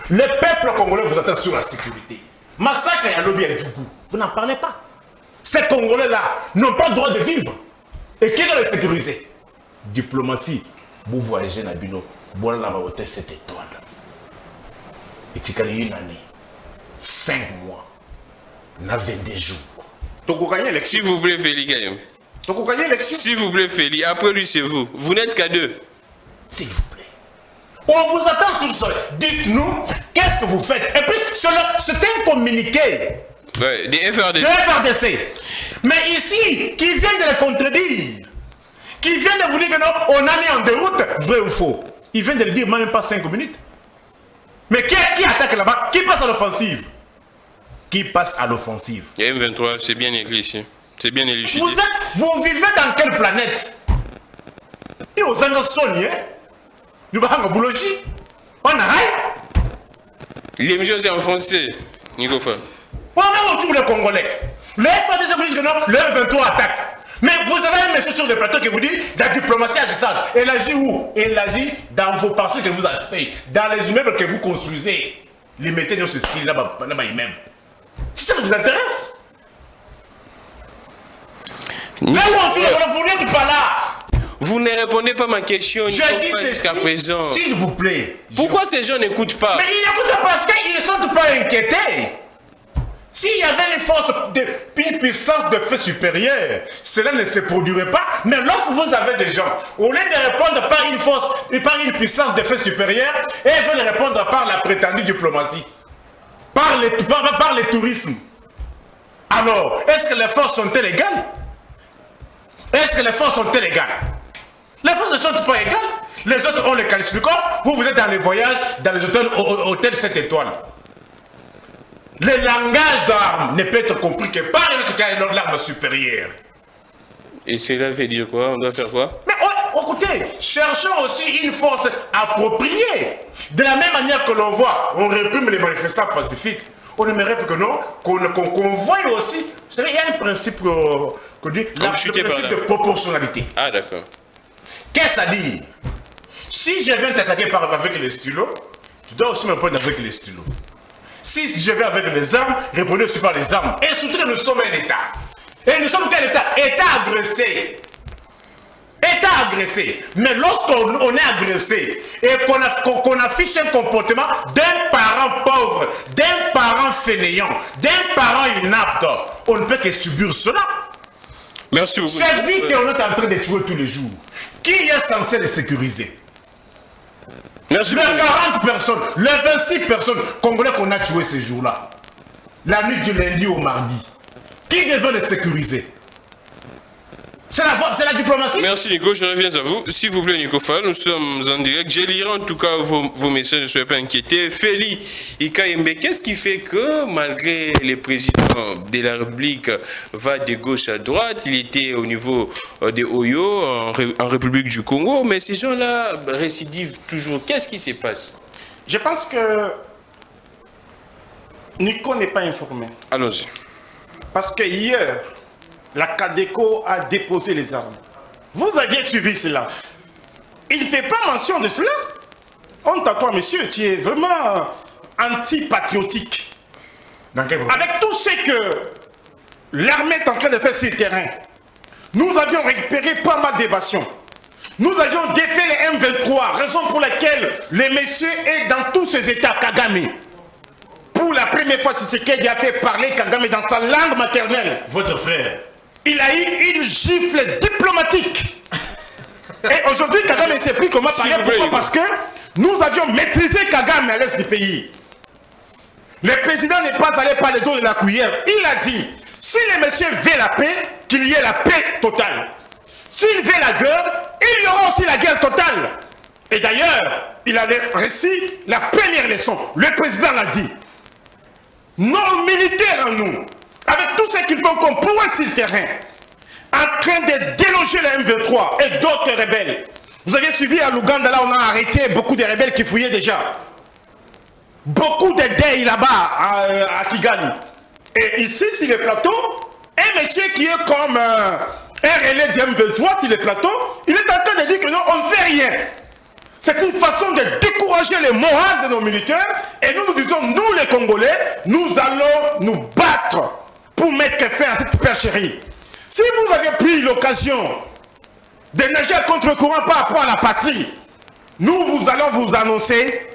Le peuple congolais vous attend sur la sécurité. Massacre et lobby à Djougou. Vous n'en parlez pas. Ces Congolais-là n'ont pas le droit de vivre. Et qui doit les sécuriser Diplomatie. Vous voyagez dans Bino. Voilà la hôtel cette étoile. Et tu as une année. Cinq mois. On a 22 jours. Donc, gagné l'élection. S'il vous plaît, Félix Donc, vous gagnez l'élection. S'il vous plaît, Félix. Après lui, c'est vous. Vous n'êtes qu'à deux. S'il vous plaît. On vous attend sur le sol. Dites-nous, qu'est-ce que vous faites? Et puis, c'est un communiqué. Ouais, des FRDC. Des FRDC. Mais ici, qui viennent de les contredire, qui viennent de vous dire que non, on a mis en déroute, vrai ou faux? Ils viennent de le dire même pas 5 minutes. Mais qui, qui attaque là-bas? Qui passe à l'offensive? Qui passe à l'offensive M23, c'est bien écrit ici. C'est bien élucidé. Vous, vous vivez dans quelle planète? Et aux Sony, hein? Nous avons boulanger. On a L'émission c'est en français, Nico Fa. On a autour les Congolais. Le FADC vous dit que non, le 23 attaque. Mais vous avez un monsieur sur le plateau qui vous dit la diplomatie agissante. Elle agit où? Elle agit dans vos pensées que vous achetez, dans les immeubles que vous construisez. Les mettez dans ce style là-bas, même. Si ça vous intéresse. Là où on dit, vous n'êtes pas là. Vous ne répondez pas à ma question jusqu'à présent. S'il vous plaît. Pourquoi ces gens n'écoutent pas? Mais ils n'écoutent pas parce qu'ils ne sont pas inquiétés. S'il y avait une force, de, une puissance de feu supérieure, cela ne se produirait pas. Mais lorsque vous avez des gens, au lieu de répondre par une force, par une puissance de feu supérieure, ils veulent répondre par la prétendue diplomatie, par, les, par, par le tourisme. Alors, est-ce que les forces sont-elles égales Est-ce que les forces sont-elles égales Les forces ne sont pas égales. Les autres ont les Kalishnikov, vous, vous êtes dans les voyages, dans les hôtels, hôtels 7 étoiles. Le langage d'armes ne peut être compris que par une arme supérieure. Et cela veut dire quoi? On doit faire quoi? Mais écoutez, cherchons aussi une force appropriée. De la même manière que l'on voit, on réprime les manifestants pacifiques. On aimerait que non, qu'on voie aussi. Vous savez, il y a un principe qu'on dit, le principe de proportionnalité. Ah, d'accord. Qu'est-ce que ça dit Si je viens t'attaquer avec les stylos, tu dois aussi me prendre avec les stylos. Si je vais avec les armes, répondez aussi par les armes. Et surtout nous sommes un État. Et nous sommes quel État? État agressé. État agressé. Mais lorsqu'on est agressé et qu'on affiche un comportement d'un parent pauvre, d'un parent fainéant, d'un parent inapte, on ne peut que subir cela. Merci beaucoup. C'est vite qu'on est en train de tuer tous les jours. Qui est censé les sécuriser? Merci les 40 personnes, les 26 personnes congolais qu'on a tués ces jours-là, la nuit du lundi au mardi, qui devait les sécuriser? C'est la, la, diplomatie. Merci Nico, je reviens à vous. S'il vous plaît Nico Fall, nous sommes en direct. Je lirai en tout cas vos, vos messages, ne soyez pas inquiétés. Feli Ikaembe, qu'est-ce qui fait que malgré les présidents de la République va de gauche à droite, il était au niveau euh, des Oyo en, en République du Congo, mais ces gens-là récidivent toujours. Qu'est-ce qui se passe? Je pense que Nico n'est pas informé. Allons-y. Parce que hier, la CADECO a déposé les armes. Vous aviez suivi cela. Il ne fait pas mention de cela. Honte à toi, monsieur, tu es vraiment anti-patriotique. Avec tout ce que l'armée est en train de faire sur le terrain, nous avions récupéré pas mal d'évasions. Nous avions défait les M23, raison pour laquelle le monsieur est dans tous ces états Kagame. Pour la première fois, Tshisekedi a fait parler Kagame dans sa langue maternelle. Votre frère il a eu une gifle diplomatique. Et aujourd'hui, Kagame ne sait plus comment parler. Pourquoi? Parce que nous avions maîtrisé Kagame à l'est du pays. Le président n'est pas allé par le dos de la cuillère. Il a dit, si les messieurs veulent la paix, qu'il y ait la paix totale. S'il veut la guerre, il y aura aussi la guerre totale. Et d'ailleurs, il a récit la première leçon. Le président l'a dit. Nos militaires en nous, avec tout ce qu'ils font comme pourrait sur le terrain, en train de déloger la M23 et d'autres rebelles. Vous avez suivi à l'Ouganda, là on a arrêté beaucoup de rebelles qui fouillaient déjà. Beaucoup de deuils là-bas à, euh, Kigali. Et ici, sur le plateau, un monsieur qui est comme euh, un relais du M23 sur le plateau, il est en train de dire que non, on ne fait rien. C'est une façon de décourager les morales de nos militaires. Et nous nous disons, nous les Congolais, nous allons nous battre pour mettre fin à cette percherie. Si vous avez pris l'occasion de nager contre le courant par rapport à la patrie, nous vous allons vous annoncer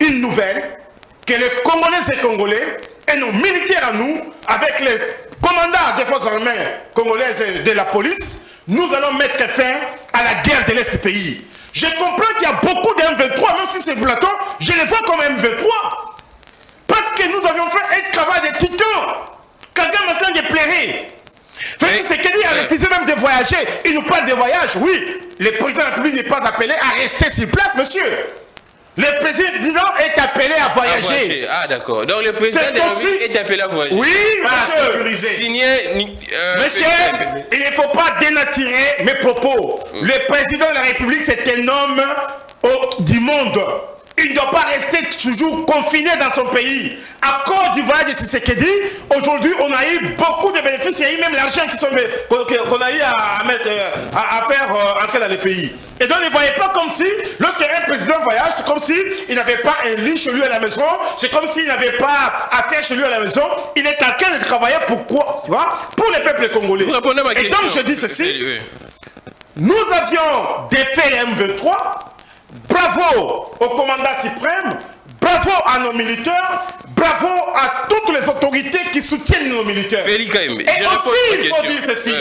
une nouvelle que les Congolais et Congolais et nos militaires à nous, avec les commandants des forces armées congolaises et de la police, nous allons mettre fin à la guerre de l'Est pays. Je comprends qu'il y a beaucoup de M23, même si c'est plateau, je les vois comme M23. Parce que nous avions fait un travail de titan. Kagame en train de pleurer. C'est qu'il a refusé même de voyager. Il nous parle de voyage. Oui, le président de la République n'est pas appelé à rester sur place, monsieur. Le président est appelé à voyager. ah d'accord. Donc le président de la République est appelé à voyager. Oui, monsieur. Signé, euh, monsieur, il ne faut pas dénaturer mes propos. Mm. Le président de la République, c'est un homme du monde. Il ne doit pas rester toujours confiné dans son pays. À cause du voyage de Tshisekedi, aujourd'hui, on a eu beaucoup de bénéfices. Il y a eu même l'argent qu'on a eu à, mettre, euh, à, faire euh, entrer dans les pays. Et donc, ne voyez pas comme si, lorsqu'un président voyage, c'est comme s'il n'avait pas un lit chez lui à la maison. C'est comme s'il n'avait pas à faire chez lui à la maison. Il est en train de travailler pour quoi tu vois, Pour les peuples congolais. Et donc, je dis ceci. Nous avions défait les M23 Bravo au commandant suprême, bravo à nos militaires, Bravo à toutes les autorités qui soutiennent nos militaires. Et aussi, il faut dire ceci.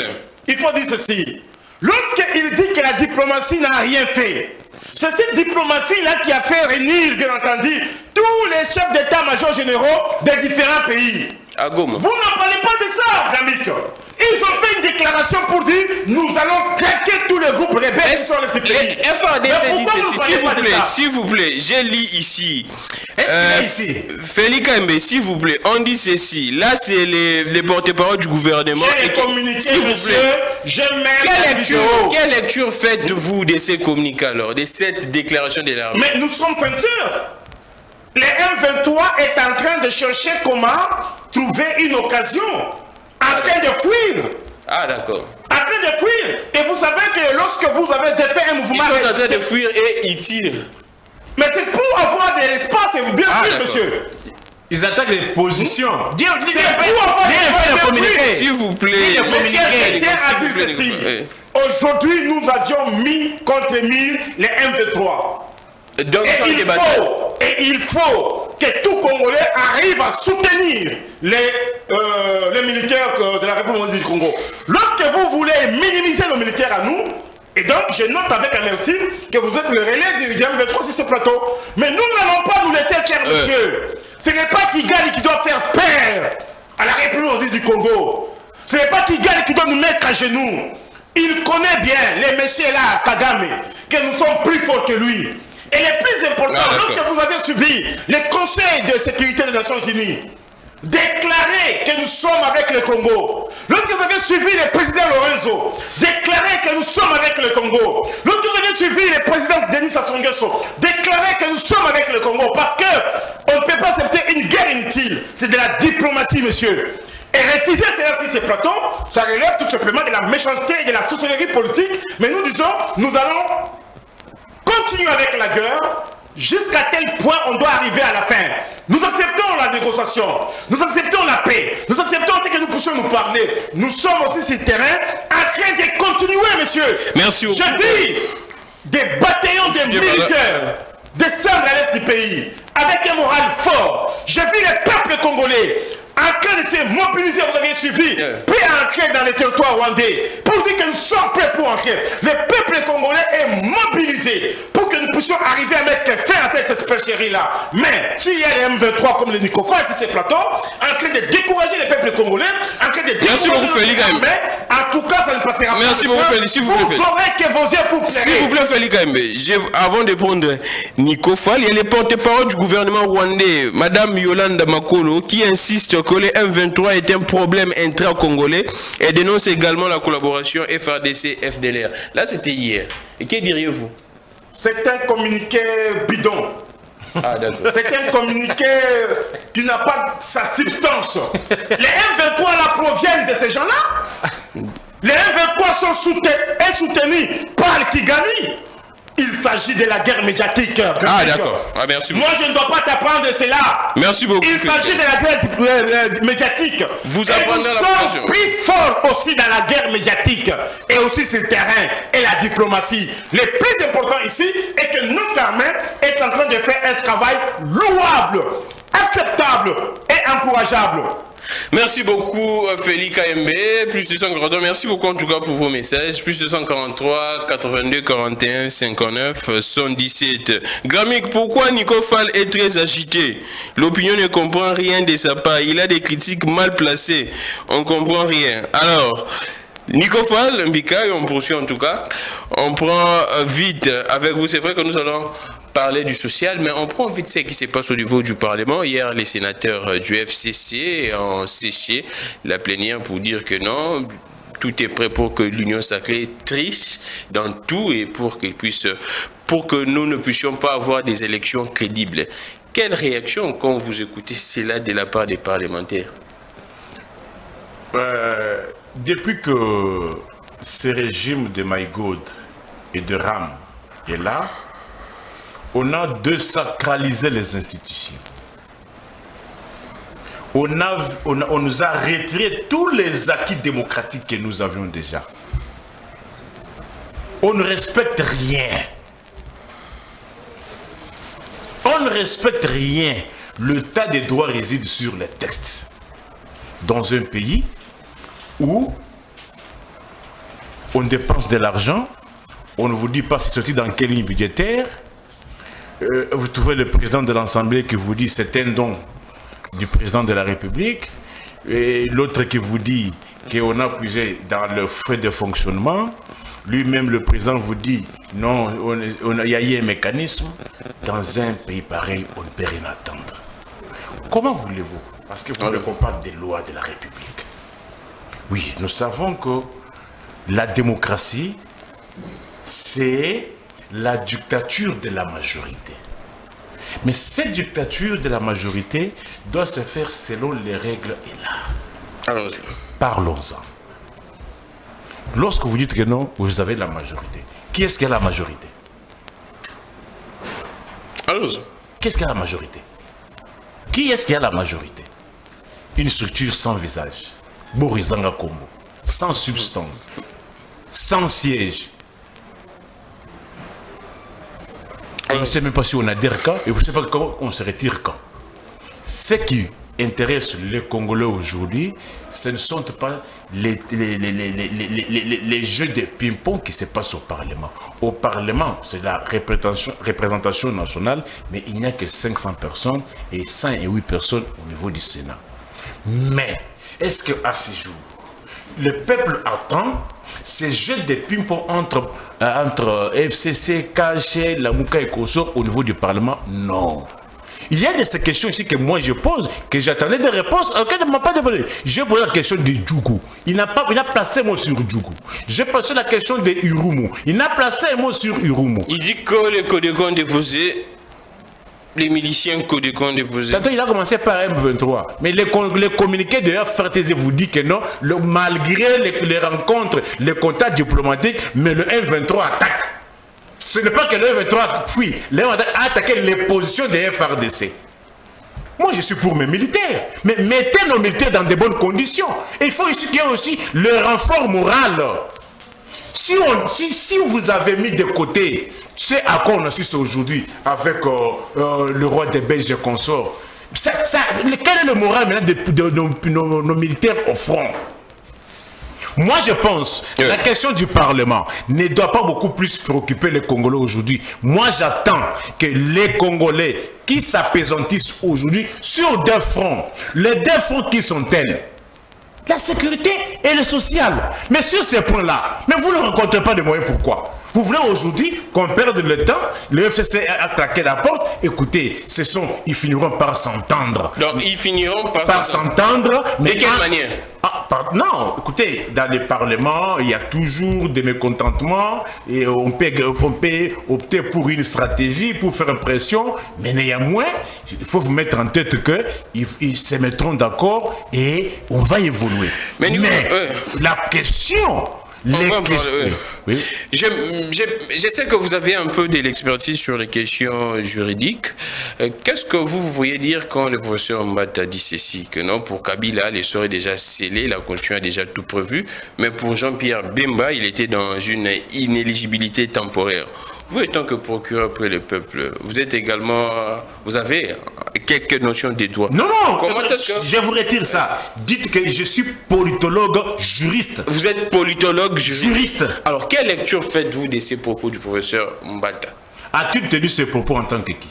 Il faut dire ceci. Lorsqu'il dit que la diplomatie n'a rien fait, c'est cette diplomatie-là qui a fait réunir, bien entendu, tous les chefs d'état-major généraux des différents pays. Vous n'en parlez pas de ça, Jamik. Ils ont fait une déclaration pour dire nous allons craquer tous les groupes rebelles qui sont les pays. S'il vous plaît, s'il vous plaît, j'ai lu ici. Euh, ici? Félix Mbe, s'il vous plaît, on dit ceci. Là, c'est les, les porte-parole du gouvernement. J'ai communiqué, monsieur. Je quelle lecture, quelle lecture faites-vous de ces communiqués alors, de cette déclaration de l'armée? Mais nous sommes peintures. Les M23 est en train de chercher comment trouver une occasion en train de fuir. Ah, d'accord. En train de fuir. Et vous savez que lorsque vous avez fait un mouvement... Ils sont en train de fuir et ils tirent. Mais c'est pour avoir de l'espace, bien ah, sûr, monsieur. Ils attaquent les positions. Pour S'il vous plaît. Monsieur a dit ceci. Aujourd'hui, nous avions mis contre mille les M23. Donc, et, il faut, et il faut que tout Congolais arrive à soutenir les, euh, les militaires de la République du Congo. Lorsque vous voulez minimiser nos militaires à nous, et donc je note avec amertume que vous êtes le relais du M23 sur ce plateau, mais nous n'allons pas nous laisser faire, euh. monsieur. Ce n'est pas Kigali qui doit faire peur à la République du Congo. Ce n'est pas Kigali qui doit nous mettre à genoux. Il connaît bien, les messieurs là, Kagame, que nous sommes plus forts que lui. Et le plus important, ah, lorsque vous avez suivi le Conseil de sécurité des Nations Unies, déclarer que nous sommes avec le Congo. Lorsque vous avez suivi le président Lorenzo, déclarer que nous sommes avec le Congo. Lorsque vous avez suivi le président Denis Sassou Nguesso, déclarer que nous sommes avec le Congo. Parce que on ne peut pas accepter une guerre inutile. C'est de la diplomatie, monsieur. Et refuser cela sur ces plateaux, ça relève tout simplement de la méchanceté et de la sociologie politique. Mais nous disons, nous allons continue avec la guerre jusqu'à tel point on doit arriver à la fin. Nous acceptons la négociation, nous acceptons la paix, nous acceptons ce que nous puissions nous parler. Nous sommes aussi sur le terrain en train de continuer, monsieur. Merci beaucoup. Je dis des bataillons de militaires descendre à l'est du pays avec un moral fort. Je vis les peuples congolais en train de se mobiliser, vous avez suivi, puis entrer dans les territoires rwandais, pour dire que nous sommes prêts pour entrer. Le peuple congolais est mobilisé pour que nous puissions arriver à mettre fin à cette espècerie-là. Mais s'il y a les M23 comme les Nicofa sur ces plateaux, en train de décourager les peuples congolais, en train de décourager Merci beaucoup, Félix. Mais en tout cas, ça ne passera pas. Merci beaucoup, Félix. S'il vous plaît, que vos yeux pour S'il vous plaît, Félix avant de prendre Nicofa, il y a les porte-parole du gouvernement rwandais, Madame Yolanda Makolo, qui insiste que le M23 est un problème intra-congolais et dénonce également la collaboration FRDC-FDLR. Là, c'était hier. Et que diriez-vous? C'est un communiqué bidon. Ah, c'est un communiqué qui n'a pas sa substance. Les M23 là proviennent de ces gens-là. Les M23 sont soutenus, par le Kigali. Il s'agit de la guerre médiatique. Ah d'accord. Ah, merci Moi je ne dois pas t'apprendre cela. Merci beaucoup. Il s'agit de la guerre euh, euh, médiatique. Vous et nous sommes plus forts aussi dans la guerre médiatique et aussi sur le terrain et la diplomatie. Le plus important ici est que notre armée est en train de faire un travail louable, acceptable et encourageable. Merci beaucoup Félix KMB, plus de 142. Merci beaucoup en tout cas pour vos messages. Plus de 143, 82, 41, 59, 117. Grammic, pourquoi Nico Fall est très agité? L'opinion ne comprend rien de sa part. Il a des critiques mal placées. On ne comprend rien. Alors, Nico Fall, Mbika, on poursuit en tout cas. On prend vite avec vous. C'est vrai que nous allons parler du social, mais on prend vite ce qui se passe au niveau du Parlement. Hier, les sénateurs euh, du FCC ont séché la plénière pour dire que non, tout est prêt pour que l'Union sacrée triche dans tout et pour puisse, pour que nous ne puissions pas avoir des élections crédibles. Quelle réaction quand vous écoutez cela de la part des parlementaires? Euh, Depuis que ce régime de Maïgod et de Ram est là, on a désacralisé les institutions. On, nous a retiré tous les acquis démocratiques que nous avions déjà. On ne respecte rien. On ne respecte rien. Le tas des droits réside sur les textes. Dans un pays où on dépense de l'argent, on ne vous dit pas c'est sorti dans quelle ligne budgétaire. Euh, vous trouvez le président de l'Assemblée qui vous dit c'est un don du président de la République. Et l'autre qui vous dit qu'on a puisé dans le frais de fonctionnement. Lui-même, le président vous dit non, il y a eu un mécanisme. Dans un pays pareil, on ne peut rien attendre. Comment voulez-vous? Parce que vous ne parle des lois de la République. Oui, nous savons que la démocratie, c'est la dictature de la majorité. Mais cette dictature de la majorité doit se faire selon les règles et l'art. Parlons-en. Lorsque vous dites que non, vous avez la majorité. Qui est-ce qui a la majorité? Allons-y. Qu'est-ce qui a la majorité? Qui est-ce qui a la majorité? Une structure sans visage. Kombo. Sans substance. Sans siège. On ne sait même pas si on adhère quand et vous ne savez pas comment on se retire quand. Ce qui intéresse les Congolais aujourd'hui, ce ne sont pas les, les, jeux de ping-pong qui se passent au Parlement. Au Parlement, c'est la représentation, représentation nationale, mais il n'y a que 500 personnes et 108 personnes au niveau du Sénat. Mais, est-ce qu'à ce jour, le peuple attend ces jeux de ping-pong entre, entre FCC, KH, la Mouka et Koso au niveau du Parlement Non. Il y a de ces questions ici que moi je pose, que j'attendais des réponses auxquelles ne m'a pas. J'ai posé la question de Djougou. Il n'a pas, il a placé mot sur Djougou. J'ai posé la question de Urumu. Il n'a placé un mot sur Urumu. Il dit que les codécons déposés les miliciens Codécon déposés. Tantôt, il a commencé par M23. Mais les, les communiqués de FRTZ vous dit que non, malgré les, rencontres, les contacts diplomatiques, mais le M23 attaque. Ce n'est pas que le M23 fuit. Le M23 a attaqué les positions des FRDC. Moi, je suis pour mes militaires. Mais mettez nos militaires dans de bonnes conditions. il faut ici qu'il y ait aussi le renfort moral. Si, on, si, si vous avez mis de côté ce à quoi on assiste aujourd'hui avec euh, euh, le roi des Belges et consorts, ça, quel est le moral maintenant de, nos militaires au front? Moi, je pense que la question du Parlement ne doit pas beaucoup plus préoccuper les Congolais aujourd'hui. Moi, j'attends que les Congolais qui s'apaisantissent aujourd'hui sur deux fronts, les deux fronts qui sont-elles La sécurité et le social. Mais sur ces points-là, mais vous ne rencontrez pas de moyens pourquoi? Vous voulez aujourd'hui qu'on perde le temps, le FCC a claqué la porte, écoutez, ce sont, ils finiront par s'entendre. Donc ils finiront par, s'entendre. De quelle manière ah, Non, écoutez, dans les parlements, il y a toujours des mécontentements et on peut, on peut opter pour une stratégie, pour faire pression, mais néanmoins, il faut vous mettre en tête qu'ils ils se mettront d'accord et on va évoluer. Mais, euh, la question oui. Je, je, sais que vous avez un peu de l'expertise sur les questions juridiques. Euh, qu'est-ce que vous, vous pourriez dire quand le professeur Mbata dit ceci Que non, pour Kabila, les est déjà scellé, la Constitution a déjà tout prévu, mais pour Jean-Pierre Bemba, il était dans une inéligibilité temporaire? Vous, étant que procureur pour le peuple, vous êtes également, vous avez quelques notions des droits. Non, non, Comment que... je vous retire ça. Dites que je suis politologue juriste. Vous êtes politologue juriste. Alors, quelle lecture faites-vous de ces propos du professeur Mbata? As-tu tenu ces propos en tant que qui?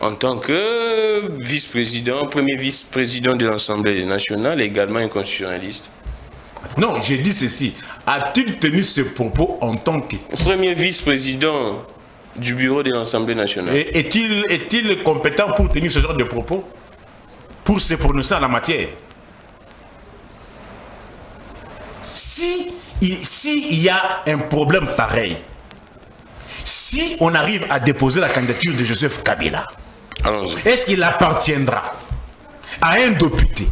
En tant que vice-président, premier vice-président de l'Assemblée nationale, également un constitutionnaliste. Non, j'ai dit ceci. A-t-il tenu ce propos en tant que... Premier vice-président du bureau de l'Assemblée nationale. Est-il est compétent pour tenir ce genre de propos? Pour se prononcer en la matière Si il y a un problème pareil, si on arrive à déposer la candidature de Joseph Kabila, est-ce qu'il appartiendra à un député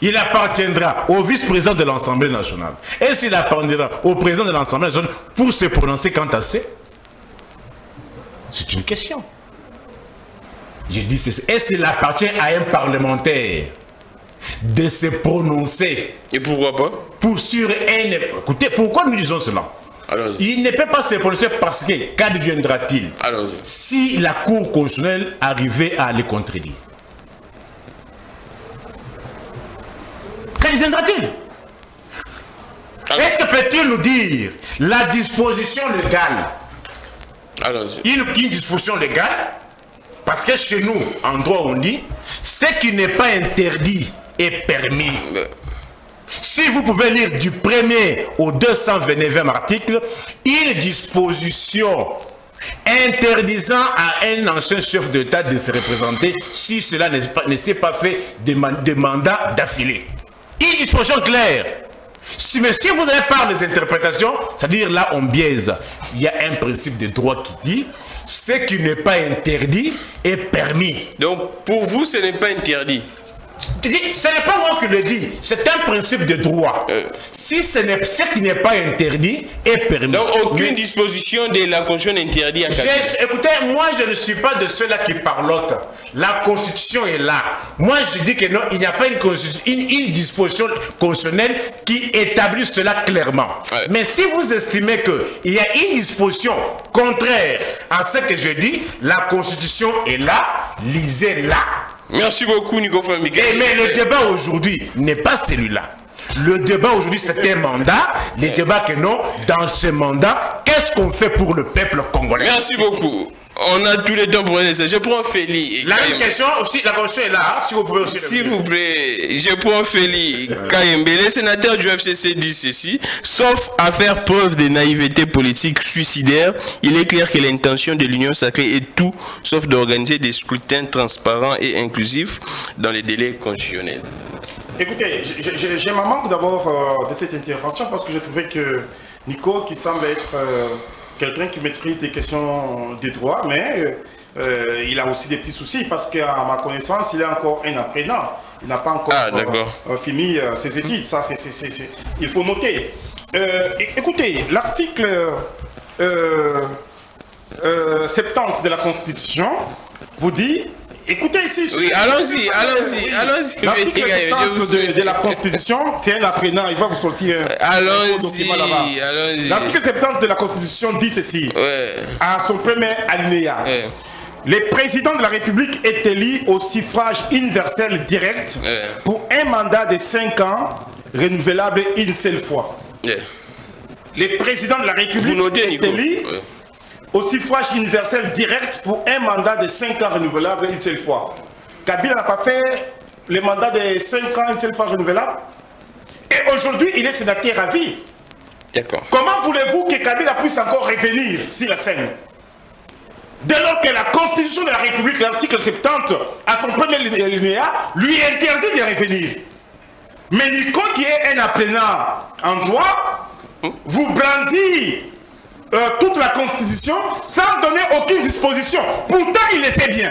il appartiendra au vice-président de l'Assemblée nationale. Est-ce qu'il appartiendra au président de l'Assemblée nationale pour se prononcer quant à ça C'est une question. Je dis Est-ce qu'il appartient à un parlementaire de se prononcer Et pourquoi pas? Pour sur un... Écoutez, pourquoi nous disons cela? Il ne peut pas se prononcer parce que qu'adviendra-t-il si la Cour constitutionnelle arrivait à les contredire? Qu'adviendra-t-il Est-ce que peut-il nous dire la disposition légale? Une, une disposition légale? Parce que chez nous, en droit, on dit ce qui n'est pas interdit est permis. Si vous pouvez lire du premier au 229e article, une disposition interdisant à un ancien chef d'État de se représenter si cela ne s'est pas fait de, de mandat d'affilée. Une claire. Si, mais si vous avez par les interprétations, c'est-à-dire là on biaise, il y a un principe de droit qui dit ce qui n'est pas interdit est permis. Donc pour vous ce n'est pas interdit ce n'est pas moi qui le dis, c'est un principe de droit. Euh. Si ce, ce qui n'est pas interdit est permis. Donc aucune disposition de la Constitution n'interdit à quelqu'un. Écoutez, moi je ne suis pas de ceux-là qui parlotent. La Constitution est là. Moi je dis que non, il n'y a pas une, une, disposition constitutionnelle qui établit cela clairement. Mais si vous estimez qu'il y a une disposition contraire à ce que je dis, la Constitution est là, lisez-la. Merci beaucoup, Nico Famike. Eh, mais le débat aujourd'hui n'est pas celui-là. Le débat aujourd'hui, c'est un mandat. Le débat que non, dans ce mandat, qu'est-ce qu'on fait pour le peuple congolais? Merci beaucoup. On a tous les temps pour essayer. Je prends Félix. La même question aussi, la question est là, hein, si vous pouvez aussi. S'il vous plaît, je prends Félix Kayembe. Les sénateurs du FCC disent ceci. Sauf à faire preuve de naïveté politique suicidaire, il est clair que l'intention de l'Union sacrée est tout sauf d'organiser des scrutins transparents et inclusifs dans les délais constitutionnels. Écoutez, j'ai ma manque d'abord euh, de cette intervention parce que j'ai trouvé que Nico, qui semble être euh, quelqu'un qui maîtrise des questions de droit, mais euh, il a aussi des petits soucis parce qu'à ma connaissance, il est encore un apprenant. Il n'a pas encore ah, fini ses études. Ça, c'est, il faut noter. écoutez, l'article 70 de la Constitution vous dit Écoutez ici. Oui, allons-y, allons-y, allons-y. L'article de, de, la Constitution, tiens l'apprenant, il va vous sortir allons-y, allons-y. L'article 70 de la Constitution dit ceci. Ouais. À son premier alinéa. Ouais. Les présidents de la République est élu au suffrage universel direct pour un mandat de 5 ans renouvelable une seule fois. Les présidents de la République est élu au suffrage universel direct pour un mandat de 5 ans renouvelable une seule fois. Kabila n'a pas fait le mandat de 5 ans une seule fois renouvelable. Et aujourd'hui, il est sénateur à vie. D'accord. Comment voulez-vous que Kabila puisse encore revenir sur la scène? Dès lors que la Constitution de la République, l'article 70, à son premier linéa, lui interdit de revenir. Mais Nico, qui est un apprenant en droit, vous brandit euh, toute la constitution sans donner aucune disposition. Pourtant, il le sait bien.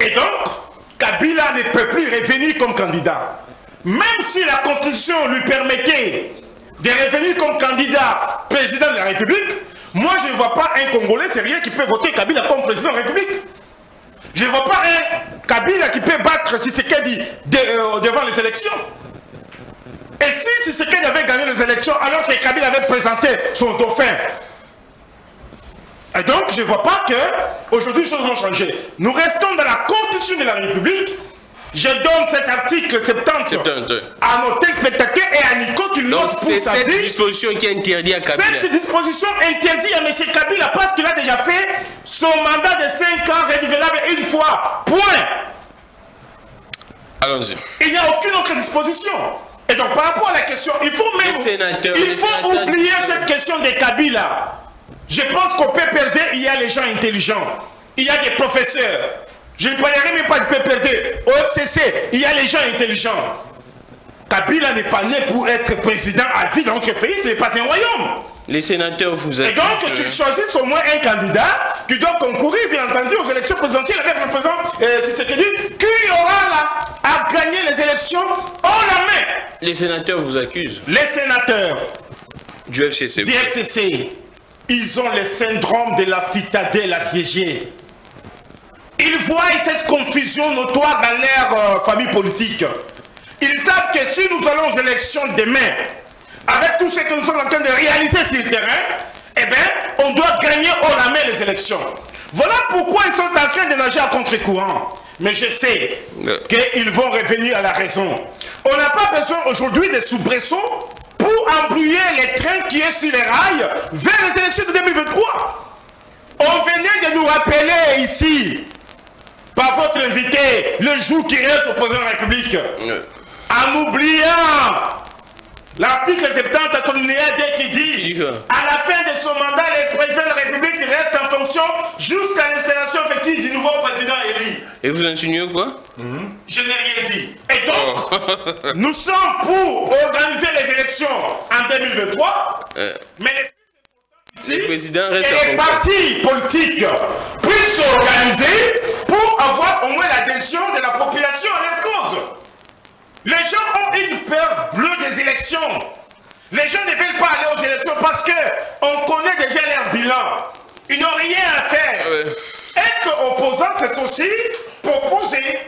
Et donc, Kabila ne peut plus revenir comme candidat. Même si la constitution lui permettait de revenir comme candidat président de la République, moi je ne vois pas un Congolais sérieux qui peut voter Kabila comme président de la République. Je ne vois pas un Kabila qui peut battre Tshisekedi euh, devant les élections. Et si Tshisekedi avait gagné les élections alors que Kabila avait présenté son dauphin, et donc je ne vois pas que aujourd'hui les choses vont changer. Nous restons dans la constitution de la République. Je donne cet article 70 à nos téléspectateurs et à Nico qui nous pour sa cette disposition qui interdit à Kabila. Cette disposition interdit à M. Kabila parce qu'il a déjà fait son mandat de 5 ans renouvelable une fois. Point. Allons-y. Il n'y a aucune autre disposition. Et donc par rapport à la question, il faut même il faut oublier cette question des Kabila. Je pense qu'au PPRD, il y a les gens intelligents. Il y a des professeurs. Je ne parlerai même pas du PPRD. Au FCC, il y a les gens intelligents. Kabila n'est pas né pour être président à vie dans notre pays, ce n'est pas un royaume. Les sénateurs vous accusent... Et donc, qu'ils euh, choisissent au moins un candidat qui doit concourir, bien entendu, aux élections présidentielles avec le président euh, Tshisekedi, qui aura là à gagner les élections en la main. Les sénateurs vous accusent Les sénateurs du FCC. Du FCC, ils ont le syndrome de la citadelle assiégée. Ils voient cette confusion notoire dans leur euh, famille politique. Ils savent que si nous allons aux élections demain, avec tout ce que nous sommes en train de réaliser sur le terrain, eh bien, on doit gagner au la main les élections. Voilà pourquoi ils sont en train de nager à contre-courant. Mais je sais qu'ils vont revenir à la raison. On n'a pas besoin aujourd'hui de soubresauts pour embrouiller les trains qui est sur les rails vers les élections de 2023. On venait de nous rappeler ici, par votre invité, le jour qui reste au président de la République, en oubliant L'article 70 à qui dit à la fin de son mandat, le président de la République reste en fonction jusqu'à l'installation effective du nouveau président élu. Et vous insinuez quoi mhm. Je n'ai rien dit. Et donc, oh. nous sommes pour organiser les élections en 2023, euh. mais les président reste et les partis politiques puissent s'organiser pour avoir au moins l'adhésion de la population à leur cause. Les gens ont une peur bleue des élections. Les gens ne veulent pas aller aux élections parce qu'on connaît déjà leur bilan. Ils n'ont rien à faire. Ah Être opposant, c'est aussi proposer.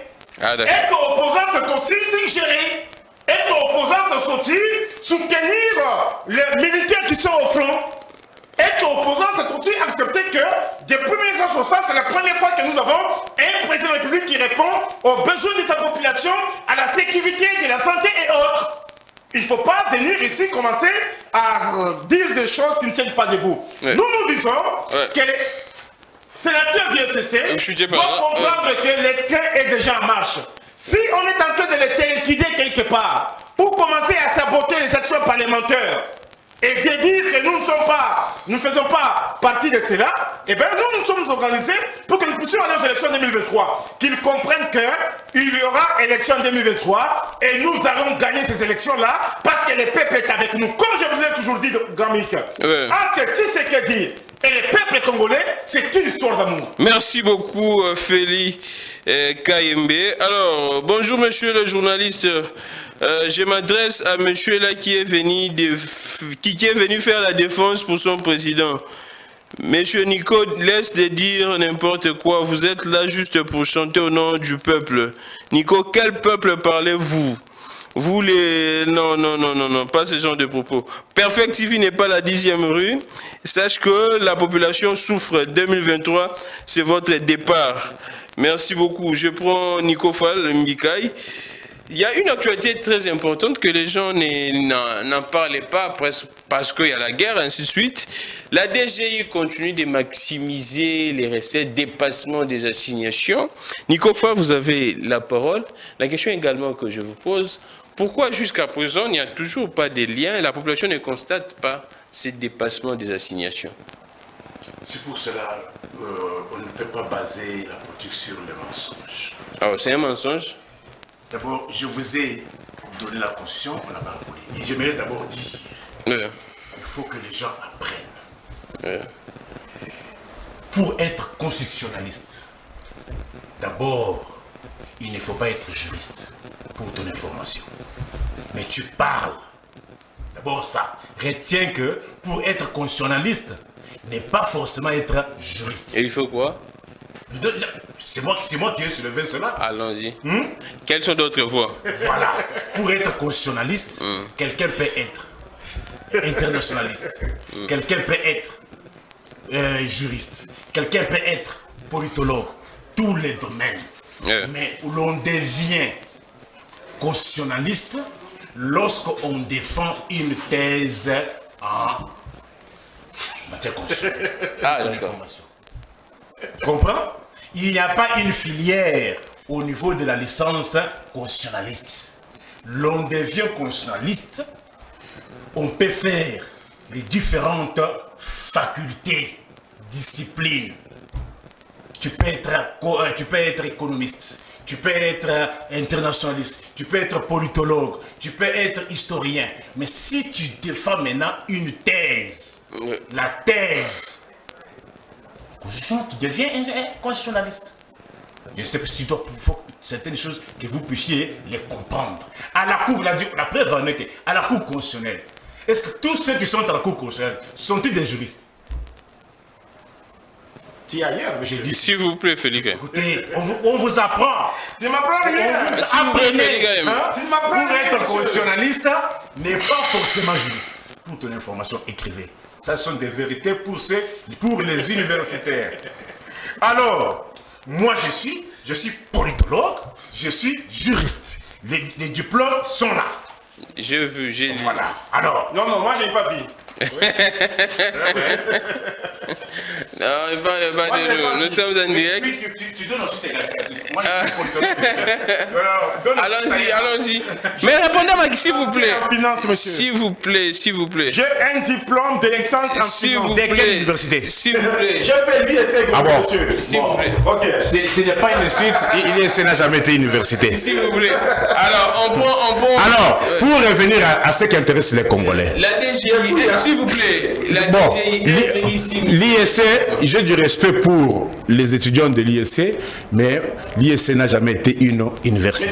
Ah, Être opposant, c'est aussi suggérer. Être opposant, c'est aussi soutenir les militaires qui sont au front. Être opposant, c'est aussi accepter que depuis 1960, c'est la première fois que nous avons un président de la République qui répond aux besoins de sa population, à la sécurité, de la santé et autres. Il ne faut pas venir ici commencer à dire des choses qui ne tiennent pas debout. Nous, nous disons que les sénateurs du FCC doivent comprendre que le est déjà en marche. Si on est en train de les téléquider quelque part, ou commencer à saboter les actions parlementaires, et de dire que nous ne sommes pas, nous ne faisons pas partie de cela, eh bien nous nous sommes organisés pour que nous puissions aller aux élections 2023. Qu'ils comprennent qu'il y aura élection 2023 et nous allons gagner ces élections-là parce que le peuple est avec nous. Comme je vous l'ai toujours dit, grand Mick, ouais. entre dit et le peuple congolais, c'est une histoire d'amour. Merci beaucoup, euh, Félix euh, Kayembe. Alors, bonjour, monsieur le journaliste. Euh, je m'adresse à monsieur là qui est, venu qui, est venu faire la défense pour son président. Monsieur Nico, laisse de dire n'importe quoi. Vous êtes là juste pour chanter au nom du peuple. Nico, quel peuple parlez-vous? Vous les... Non, non, non, non, non, pas ce genre de propos. Perfect TV n'est pas la dixième rue. Sache que la population souffre. 2023, c'est votre départ. Merci beaucoup. Je prends Nico Fall, Mikaï. Il y a une actualité très importante que les gens n'en parlaient pas parce qu'il y a la guerre, ainsi de suite. La DGI continue de maximiser les recettes, dépassement des assignations. Nico vous avez la parole. La question également que je vous pose, pourquoi jusqu'à présent il n'y a toujours pas de lien et la population ne constate pas ces dépassements des assignations? C'est pour cela qu'on euh, ne peut pas baser la politique sur les mensonges. Alors ah, c'est un mensonge? D'abord, je vous ai donné la Constitution, on n'a pas Et j'aimerais d'abord dire il faut que les gens apprennent. Pour être constitutionnaliste, d'abord, il ne faut pas être juriste pour ton information. Mais tu parles. D'abord ça. Retiens que pour être constitutionnaliste, n'est pas forcément être juriste. Et il faut quoi? C'est moi, moi qui ai soulevé cela. Allons-y. Hmm? Quelles sont d'autres voies? Voilà. Pour être constitutionnaliste, hmm. quelqu'un peut être internationaliste. Hmm. Quelqu'un peut être euh, juriste. Quelqu'un peut être politologue. Tous les domaines. Mais l'on devient constitutionnaliste lorsqu'on défend une thèse en matière constitutionnelle. Ah, tu comprends? Il n'y a pas une filière au niveau de la licence constitutionnaliste. L'on devient constitutionnaliste, on peut faire les différentes facultés, disciplines. Tu peux être, euh, tu peux être économiste, tu peux être internationaliste, tu peux être politologue, tu peux être historien. Mais si tu défends maintenant une thèse, la thèse tu deviens un, constitutionnaliste. Je sais que si tu dois, faut certaines choses que vous puissiez les comprendre. À la Cour, la, la preuve en est que, à la Cour constitutionnelle, est-ce que tous ceux qui sont à la Cour constitutionnelle sont-ils des juristes? Tu ailleurs, monsieur. S'il vous plaît, Félix. Écoutez, on vous, on vous apprend. Tu m'apprends rien. Vous apprenez. Hein? Pour être constitutionnaliste, n'est pas forcément juriste. Pour ton information, écrivez. Ça sont des vérités pour, pour les universitaires. Alors, moi je suis, je suis politologue, je suis juriste. Les, les diplômes sont là. J'ai vu, j'ai lu. Voilà. Alors. Non, non, moi j'ai pas vu. Non, il va, il va de nous. Nous sommes en direct. Tu, tu, tu donnes aussi tes Moi, je Allons-y, allons-y. Mais répondez à ma s'il vous plaît. finance, monsieur. S'il vous plaît, s'il vous plaît. J'ai un diplôme de licence en S'il vous finance. plaît. université S'il vous plaît. J'ai fait l'ISC, Ah bon? monsieur. S'il vous plaît. Ok. Ce n'est pas une suite, l'ISC n'a jamais été université. S'il vous plaît. Alors, on prend, on prend. Alors, pour revenir à, à ce qui intéresse les Congolais. La DGI, s'il vous plaît. La Bon, DGI est ici. l'ISC, j'ai du respect pour les étudiants de l'ISC, mais l'ISC n'a jamais été une université.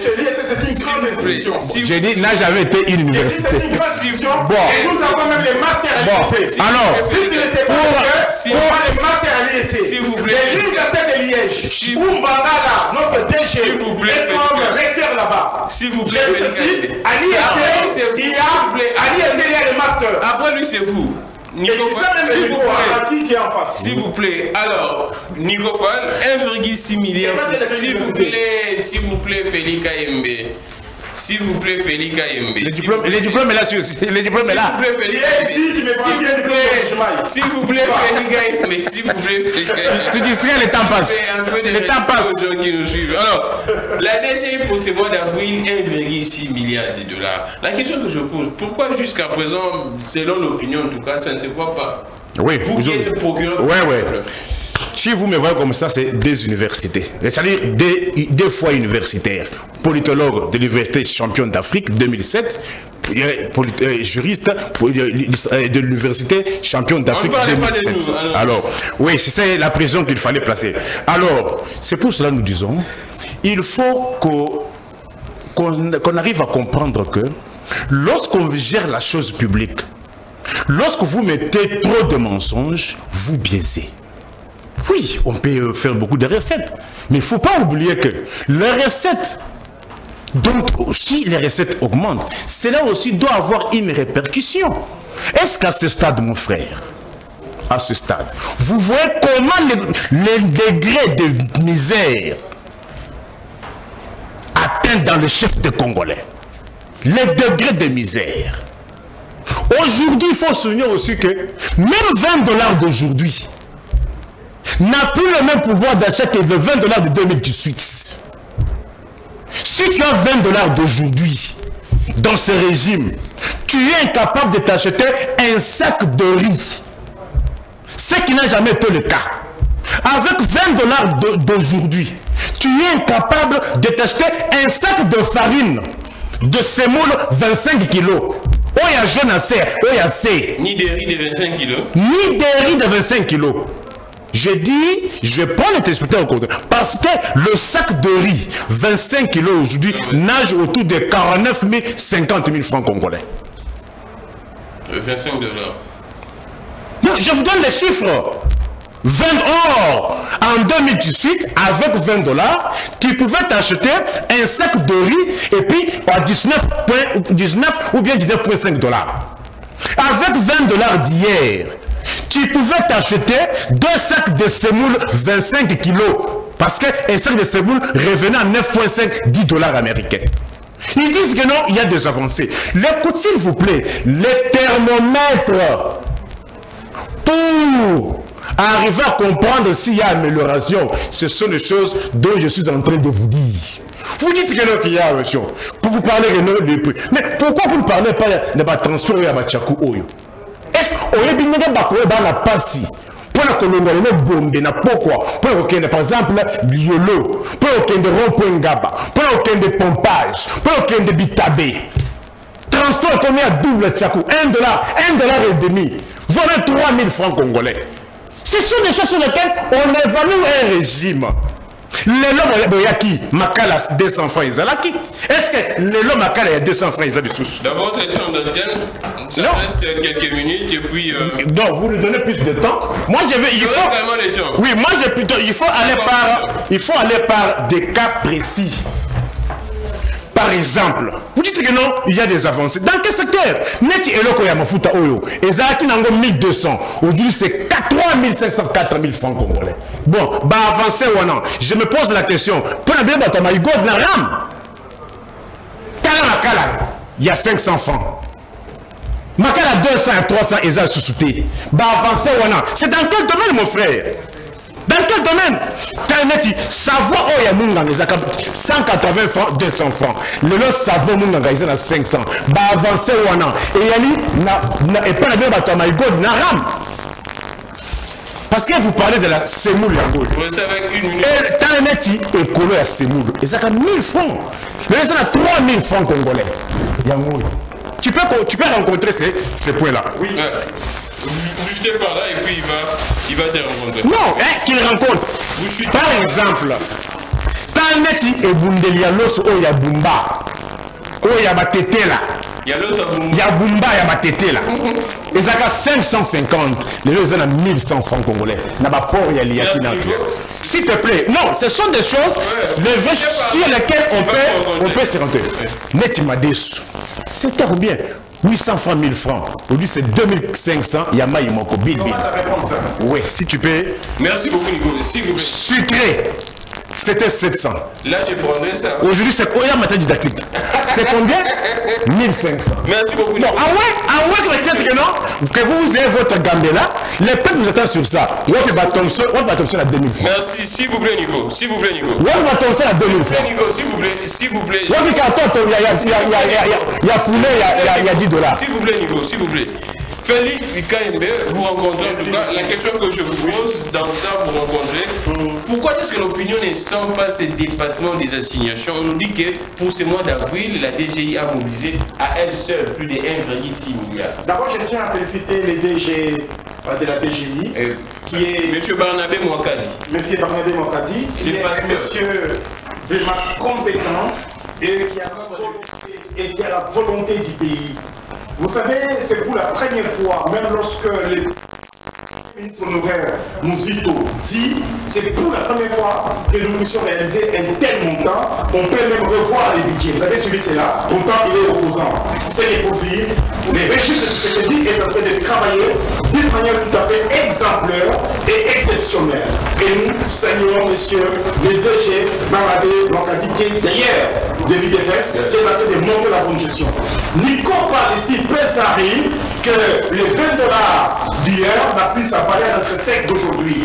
C'est une grande institution. J'ai dit n'a jamais été une C'est université. une grande institution. Bon. Et nous avons même les à Bon, l'ISC. alors, Si tu ne sais pas, on les l'ISC. S'il vous plaît. Et l'université de Liège, S'il- où Mbangala, notre DG, S'il vous plaît, est comme recteur là-bas. S'il vous plaît, J'ai dit Félix. ceci, à l'ISC, c'est vous, il y a, les masters. Après lui, c'est vous. Nico s'il vous plaît. S'il vous plaît, alors, Nico Fall, 1,6 milliard. S'il vous plaît, s'il vous plaît, Félix Kayembe. S'il vous plaît, Félix Kayembe. Les S'il diplômes, vous les plaît. diplômes est là, S'il là. vous plaît, Félix me S'il vous plaît, diplôme, s'il vous plaît, Félix Kayembe. S'il vous plaît, Félix Kayembe. Tu dis rien, le temps passe. Le temps passe. aux gens qui nous suivent. Alors, la DGI pour ce mois d'avril, 1,6 milliard de dollars. La question que je pose, pourquoi jusqu'à présent, selon l'opinion en tout cas, ça ne se voit pas? Oui, Vous qui êtes procureur. Ouais, ouais. Si vous me voyez comme ça, c'est des universités. C'est-à-dire des, des fois universitaires. Politologue de l'Université champion d'Afrique 2007, euh, euh, juriste pour- euh, de l'Université champion d'Afrique On parle pas de 2007. nous, alors. Oui, c'est la prison qu'il fallait placer. Alors, c'est pour cela que nous disons, il faut qu'on arrive à comprendre que lorsqu'on gère la chose publique, lorsque vous mettez trop de mensonges, vous biaisez. Oui, on peut euh, faire beaucoup de recettes, mais il ne faut pas oublier que les recettes, donc si les recettes augmentent, cela aussi doit avoir une répercussion. Est-ce qu'à ce stade, mon frère, à ce stade, vous voyez comment les, degrés de misère atteignent dans le chef de Congolais les degrés de misère. Aujourd'hui, il faut souligner aussi que même 20 dollars d'aujourd'hui n'a plus le même pouvoir d'achat que le 20 dollars de 2018. Si tu as 20 dollars d'aujourd'hui dans ce régime, tu es incapable de t'acheter un sac de riz. Ce qui n'a jamais été le cas. Avec 20 dollars d'aujourd'hui, tu es incapable de t'acheter un sac de farine de semoule 25 kilos. Oya jeune à serre, oya c'est. Ni des riz de 25 kilos. Ni des riz de 25 kilos. Je dis, je prends les téléspectateurs au compte. Parce que le sac de riz, 25 kilos aujourd'hui, nage autour de 49 000, 50 000 francs congolais. Euh, 25 dollars. Non, je vous donne les chiffres. 20 or en 2018 avec 20 dollars tu pouvais t'acheter un sac de riz et puis à 19, 19 ou bien 19,5 dollars avec 20 dollars d'hier tu pouvais t'acheter deux sacs de semoule 25 kilos parce qu'un sac de semoule revenait à 9,5 10 dollars américains ils disent que non il y a des avancées écoute s'il vous plaît les thermomètres pour arriver à comprendre s'il y a amélioration, ce sont les choses dont je suis en train de vous dire. Vous dites que qu'il y a amélioration. Pour vous parler de prix. Mais pourquoi vous ne parlez pas de transfert à Bachakou Oyo? Est-ce que vous avez dit na pasi mpona kolongola no bombe na pokwa mpona kokende par exemple liolo. Mpona kokende rond-point ngaba mpona kokende pompage. Mpona kokende bitabe. Transport combien à double tchakou 1 dollar 1 dollar et demi. Voilà 3000 francs congolais. Ce sont des choses sur lesquelles on évalue un régime lelo boyaki makala 200 francs ezalaki est ce que lelo makala ya 200 francs eza lisusu Dans votre temps d'antenne, ça Non. reste quelques minutes et puis. Donc vous lui donnez plus de temps. Moi je vais il faut les oui moi je plutôt il faut aller par il faut aller par des cas précis. Par exemple vous dites que non il y a des avancées. Dans quel secteur? Neti eloko ya mafuta oyo ezalaki nango 1200 aujourd'hui c'est 3 500, 4 000 francs congolais. Bon, bah avancez ou non. Je me pose la question. Pour bien batama, il gode la rame. Il y a 500 francs. Makala 200 à 300 et ça sous-souté. Bah avancez ou non. C'est dans quel domaine, mon frère dans quel domaine taneti savon oyo oh, ya munganga ezalaka 180 francs 200 francs lelo savon munganga eza na 500 baavance wana eyali epai na bino bato ya maigod na rame parce que vous parlez de la semoule yango tala neti ekolo ya semoule ezaka 1000 francs lelo eza na 3000 francs congolais yango oyo tu peux, tu peux rencontrer ces, ces points-là. Oui. Bougez par là et puis il va, il va te rencontrer. Non, hein, qu'il rencontre. Par exemple, Taneti et Bundelia Los Oya Bumba. Oya Batetela. Ya bumba. Ya batete la ezalaka 550 lelo eza na 1100 francs congolais. Na baport ya liaki na to s'il te plaît. Non ce sont des choses les sur lesquelles on peut, on peut se rentrer neti madesu c'était combien? 800 francs 1000 francs. Aujourd'hui c'est 2500 ya mai moko bilbil oui si tu peux. Merci beaucoup Nico sucré c'était 700. Là, j'ai prendrais ça. Aujourd'hui, c'est quoi? La matière didactique C'est combien? 1500. Merci beaucoup. Bon, ah ouais, ah ouais, peut-être que non, que vous, avez votre gambela, les peuples vous attendent sur ça. Ouais, que Thompson, ouais, Thompson à 2000 francs. Merci, s'il vous plaît, Nico. S'il vous plaît, Nico. Ouais, Thompson à 2000 francs. Nico, s'il vous plaît, s'il vous plaît. Ouais, mais quand il y a, foulé, il y a 10 dollars. S'il vous plaît, Nico, s'il vous plaît. Félix vous rencontrez, en tout cas, la question que je vous pose, dans ça, vous rencontrez, pourquoi est-ce que l'opinion ne sent pas ces dépassements des assignations? On nous dit que pour ce mois d'avril, la DGI a mobilisé à elle seule plus de 1,6 milliard. D'abord, je tiens à féliciter les DG de la DGI, qui est... Monsieur Barnabé Mouakadi. Monsieur Barnabé Mouakadi, qui est un monsieur vraiment compétent et qui a et qui a la volonté du pays. Vous savez, c'est pour la première fois, même lorsque les ministre honoraire Mouzito dit c'est pour la première fois que nous puissions réaliser un tel montant. On peut même revoir les budgets. Vous avez suivi cela? Pourtant, il est opposant. C'est pour dire le régime de Tshisekedi est en train de travailler d'une manière tout à fait exemplaire et exceptionnelle. Et nous saluons, monsieur, le DG Mamadé Lankadi, qui est derrière de l'IDFS, qui est en train de monter la bonne gestion. Nico parle ici, Pesari, que les 20 dollars d'hier n'a plus sa valeur entre sec d'aujourd'hui.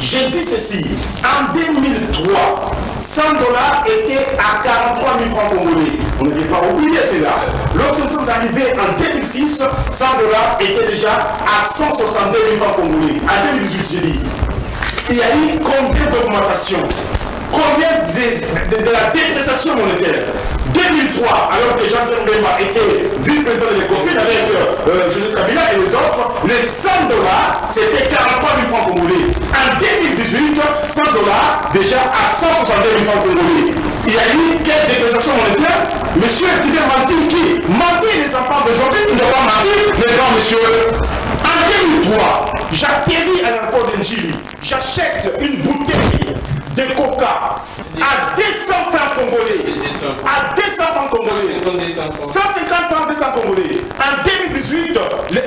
J'ai dit ceci, en 2003, 100 dollars étaient à 43 000 francs congolais. Vous n'avez pas oublié cela. Lorsque nous sommes arrivés en 2006, 100 dollars étaient déjà à 162 000 francs congolais. En 2018, j'ai dit, il y a eu combien d'augmentation Combien de, de, de, la dépréciation monétaire? 2003, alors que Jean Mbemba était vice-président de l'ECOFIN avec euh, Joseph Kabila et les autres, les 100 dollars, c'était 43 000 francs congolais. En 2018, 100 dollars, déjà à 162 000 francs congolais. Il y a eu quelle dépréciation monétaire Monsieur Tibet mentir qui Mentir les enfants d'aujourd'hui, il ne pas mentir, mais non, monsieur. En 2003, j'atterris à l'aéroport d'Enjili, j'achète une bouteille de coca à 200 francs congolais. À 200 francs congolais. 150 francs 200 congolais. En 2018,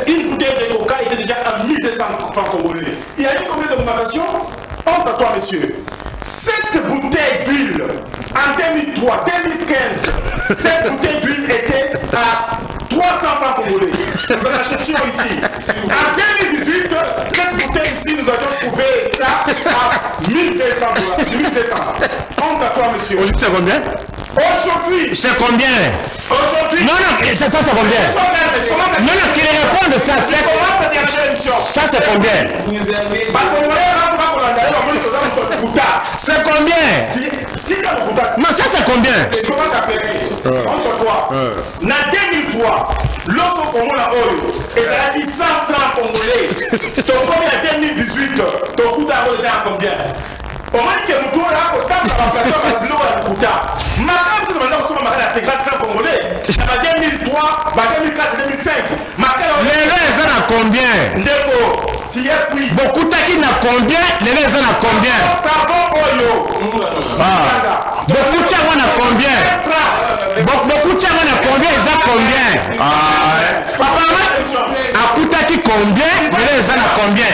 une bouteille de coca était déjà à 1200 francs congolais. Il y a eu combien d'augmentation Honte à toi, monsieur. Cette bouteille d'huile, en 2003, 2015, cette bouteille d'huile était à 300 francs congolais. Nous en achetions ici. En 2018, cette bouteille ici, nous avions trouvé ça à 1200 dollars. 1200. Honte à toi, monsieur. Aujourd'hui, c'est combien? Aujourd'hui. C'est combien? Aujourd'hui. Non, non, ça, ça c'est combien? Non, non, qu'il réponde, ça c'est. Ça c'est combien? C'est combien? Non, ça c'est combien? Entre toi. En 2003, lorsque Congola Oyo ezalaki 100 francs congolais, tokomi en 2018, tokuta yango déjà à combien? Omoni ke motu oyo akotambola baplateau ya biloko ya lokuta makala mosusu banda kosoma makala ya 50 francs congolais. Na ba 2003 ba 2004 2005 makala lelo eza na combien? Ndeko bokutaki na combien lelo eza na combien? Bokuti yango na combien? Bokuti yango na combien eza combien? Apparemment akutaki combien lelo eza na combien?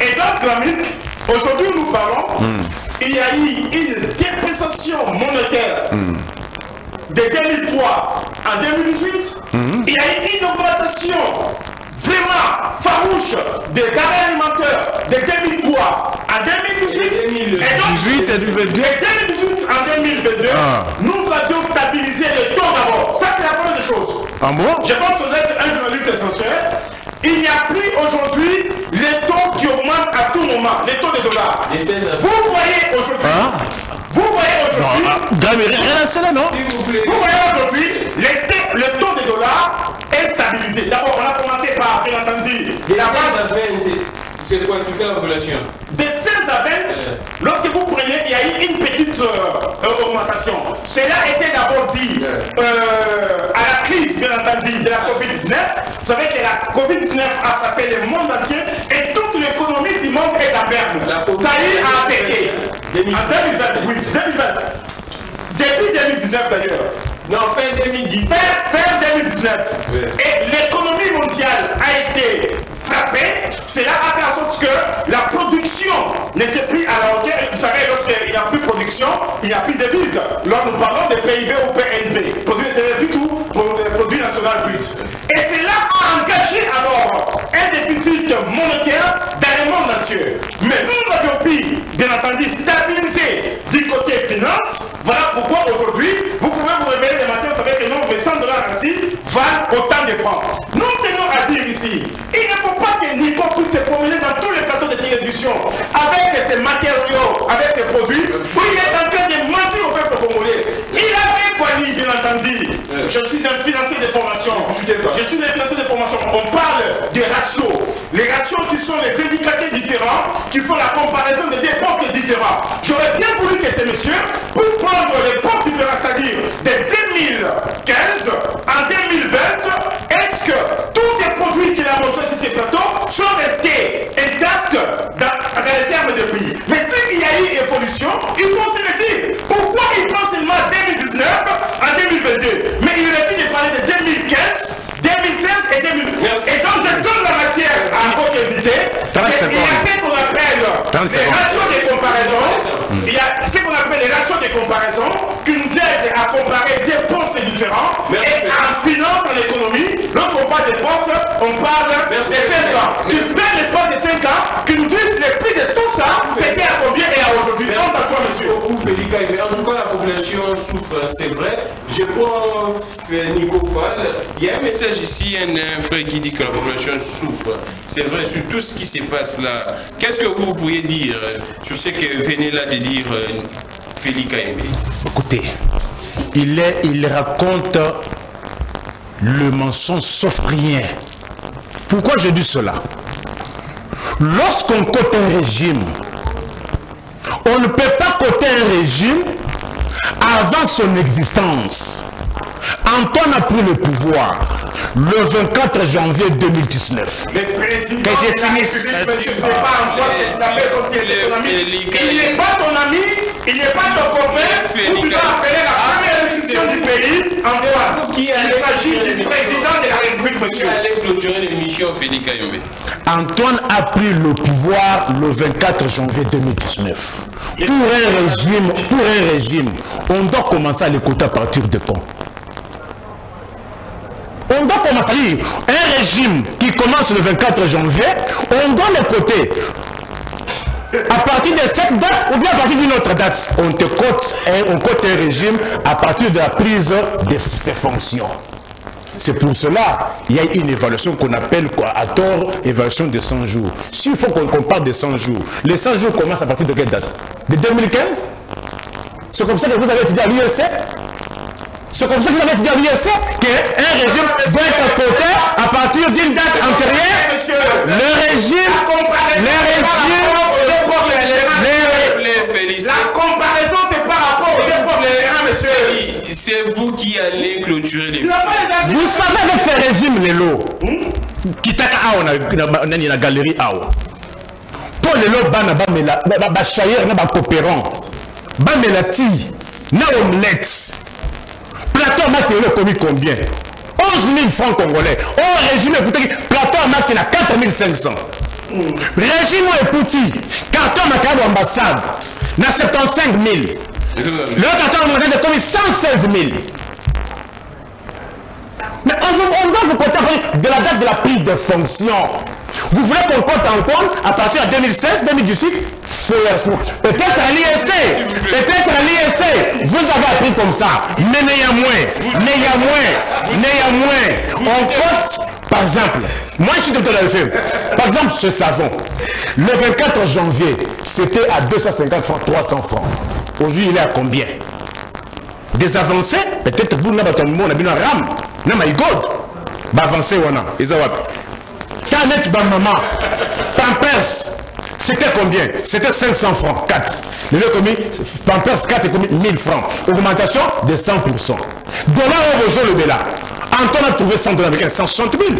Et donc aujourd'hui nous parlons mm. il y a eu une dépréciation monétaire. Mm. de 2003 en 2018 mm. il y a eu une augmentation vraiment farouche des denrées alimentaires de 2003 à 2018 et, donc, 18 et 2022 et 2018 en 2022 ah. nous avions stabilisé le taux d'abord. Ça c'est la première des choses. Ah bon? Je pense que vous êtes un journaliste essentiel. Il n'y a plus aujourd'hui les taux qui augmentent à tout moment, les taux de dollars. Vous voyez aujourd'hui, hein? Vous voyez aujourd'hui, non, vous voyez aujourd'hui, le taux de dollars est stabilisé. D'abord, on a commencé par, bien entendu, la c'est quoi C'est la population De 16 à 20, lorsque vous prenez, il y a eu une petite euh, augmentation. Cela était d'abord dit euh, à la crise, bien entendu, de la Covid-19. Vous savez que la Covid-19 a frappé le monde entier et toute l'économie du monde est en berne. Ça y est, a pété. En 2020, oui, 2020. Depuis 2019 d'ailleurs. Non, fin 2019. Fin, 2019. Et l'économie mondiale a été frappée. Cela a fait en sorte que la production n'était plus à la hauteur. Vous savez, lorsqu'il n'y a plus de production, il n'y a plus de devises. Là, nous parlons des PIB ou PNB. Produit du tout, produit national brut. Et cela a engagé alors un déficit monétaire dans le monde entier. Mais nous, nous avions pu, bien entendu, stabiliser du côté finance. Voilà pourquoi aujourd'hui, vous pouvez vous révéler le matin, vous savez que non, mais 100 dollars ainsi valent autant de francs. Nous tenons à dire ici, il ne faut pas que Nico puisse se promener dans tous les plateaux de télévision avec ses matériaux, avec ses produits, où il est en train de mentir au peuple congolais. Il avait fallu, bien entendu, je suis un financier de formation. Je suis un financier de formation. On parle des ratios. Les ratios qui sont les indicateurs différents, qui font la comparaison des dépenses différents. J'aurais bien voulu que ces messieurs puissent prendre les portes différents, c'est-à-dire de 2015 en 2020, est-ce que tous les produits qu'il a montrés sur ces plateaux sont restés intacts dans, les termes de prix? Mais s'il y a eu évolution, il faut se le dire. Pourquoi il prend seulement 2019 en 2022 Mais il aurait pu parler de 2015 2016 et 2020. Et donc je donne la matière à votre invité. Il y a ce qu'on appelle les ratios de comparaison. Il y a ce qu'on appelle les ratios de comparaison qui nous aident à comparer des postes différents. Et en finance, en économie, lorsqu'on parle des postes, on parle de 5 ans. Tu fais l'espoir de 5 ans qui nous disent les prix de tout ça, c'était à combien et à aujourd'hui. On s'assoit, monsieur. En tout cas, la population souffre, c'est vrai. Je prends Nico. Il y a un message ici, un, frère qui dit que la population souffre. C'est vrai, sur tout ce qui se passe là. Qu'est-ce que vous pourriez dire Je sais que venez là de dire euh, Félix Aimé. Écoutez, il, est, il raconte le mensonge sauf rien. Pourquoi je dis cela? Lorsqu'on cote un régime, on ne peut pas coter un régime avant son existence. Antoine a pris le pouvoir le 24 janvier 2019. Le président que j'ai fini. Ce n'est pas Antoine qui s'appelle comme si était ton ami. Il n'est pas ton ami, il n'est pas ton copain. Vous devez appeler la première institution du pays, Antoine. Il s'agit du président de la République, monsieur. clôturer l'émission, Félix Kayombe. Antoine a pris le pouvoir le 24 janvier 2019. Pour un régime, pour un régime, on doit commencer à l'écouter à partir de quand? On doit commencer à dire un régime qui commence le 24 janvier, on doit le coter. À partir de cette date ou bien à partir d'une autre date, on te cote, on cote un régime à partir de la prise de ses fonctions. C'est pour cela il y a une évaluation qu'on appelle quoi, à tort évaluation de 100 jours. S'il faut qu'on parle de 100 jours, les 100 jours commencent à partir de quelle date? De 2015 C'est comme ça que vous avez étudié à l'USC c'est comme ça que vous avez étudié à l'USC qu'un régime doit être coté à partir d'une date antérieure. Le régime, le régime, la comparaison c'est par rapport au dépôt de monsieur. C'est vous qui allez clôturer les. Vous savez avec ces régimes, les lots. kitaka awa nani na galerie awa mpo lelo bana bamela bachayere na bacoopérant bamela ti na omelette plateau maki lelo ekomi combien? 11 000 francs congolais. O régime ekutaki plateau amaki na 4 500 régime oyo ekuti carton makaya bo ambassade na 75 000 le carton ambassade ekomi 116 000 mais on, on doit vous compter de la date de la prise de fonction. Vous voulez qu'on compte en compte à partir de 2016, 2018 Peut-être à l'ISC, peut-être à l'ISC, vous avez appris comme ça. Mais néanmoins, néanmoins, néanmoins, on compte, par exemple, moi je suis docteur de la par exemple ce savon, le 24 janvier, c'était à 250 francs, 300 francs. Aujourd'hui, il est à combien? Des avancées, peut-être vous n'avez pas ram, na my god baavance wana eza wapi ta neti bamama pampers c'était combien? C'était 500 francs 4 lelo ekomi pampers 4 ekomi 1000 francs augmentation de 100% dollar oyo bozolobela anton a trouvé 100 dollars américain 160 000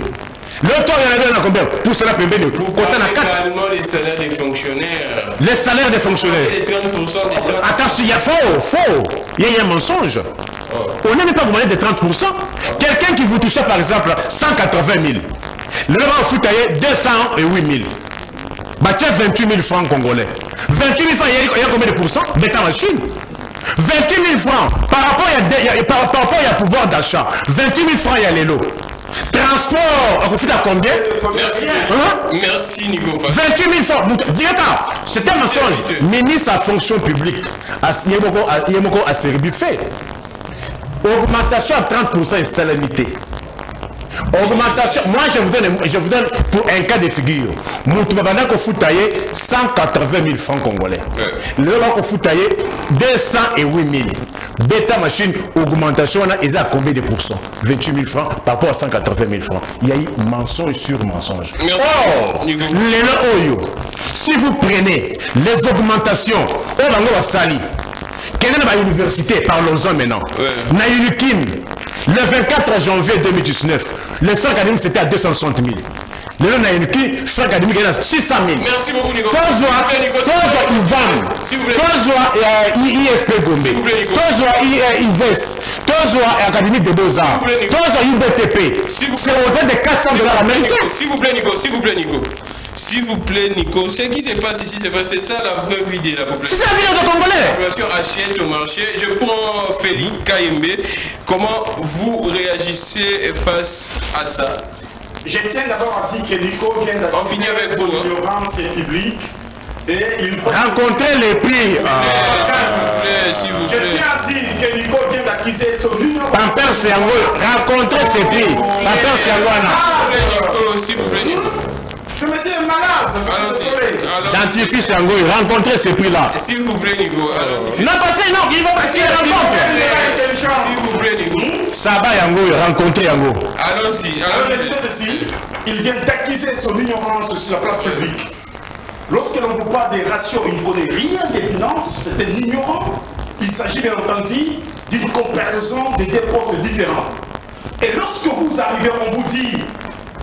le taux il y en a combien? Pour cela, pembeni, côté na 4. les salaires des fonctionnaires? Les salaires des fonctionnaires. Les 30%, les 30%. Attention, il y a faux, faux. Il y a un mensonge. On même pas demandé de 30%. Quelqu'un qui vous touchait par exemple 180 000. Le va vous tailler 208 000. Bah tiens 28 000 francs congolais. 28 000 francs, il y a combien de pourcents D'état machine. 28 000 francs par rapport à, par, par rapport à pouvoir d'achat. 28 000 francs, il y a les lots. Transport, on à combien? Merci, hein? Merci Nico. 28 000 francs. Dis-moi, c'est un mensonge. Ministre à fonction publique, il y a beaucoup à fait. Augmentation à 30% et salinité. Augmentation, moi je vous donne, je vous donne pour un cas de figure. Moutoubabana ko foutaye 180 000 francs congolais. Le va ko foutaye 208 000. Beta machine, augmentation, on a, ils a combien de pourcents? 28 000 francs par rapport à 180 000 francs. Il y a eu mensonge sur mensonge. Or, les oyo, si vous prenez les augmentations, on va sali. Quelle est la université Parlons-en maintenant. Ouais. Na le 24 janvier 2019, le académique c'était à 260 000. Le nom a franc académique est à 600 000. Merci beaucoup, Nico. Tozwa, Tozwa Izam, Tozwa Gombe, Tozwa Tozwa Académique de Beaux-Arts, Tozwa IBTP. C'est au-delà de 400 dollars américains. S'il vous plaît, Nico, s'il vous plaît, Nico. S'il vous plaît, Nico, ce qui se passe ici, c'est c'est ça la vraie vie de la population. C'est la vie de Congolais. La population achète au marché. Je prends Félix Kayembe. Comment vous réagissez face à ça? Je tiens d'abord à dire que Nico vient d'accuser l'ignorance publique. Et il faut... Rencontrer les prix. Ah. Vous plaît, Je tiens à dire que Nico vient d'accuser son ignorance. Pamper rencontrer ses prix. Pamper Siango, S'il vous plaît, Nico. Ce monsieur est malade. Dentifrice Yango, rencontrer ces prix-là. S'il vous plaît, Nico. Non, parce que non, il va passer rencontre. S'il vous plaît, Nico. Saba Yango, rencontrer Yango. Allons-y. Alors, ceci, il vient d'accuser son ignorance sur la place publique. Lorsque l'on vous parle des ratios, il ne connaît rien des finances, c'est un ignorant. Il s'agit bien entendu d'une comparaison des deux postes différents. Et lorsque vous arrivez, on vous dit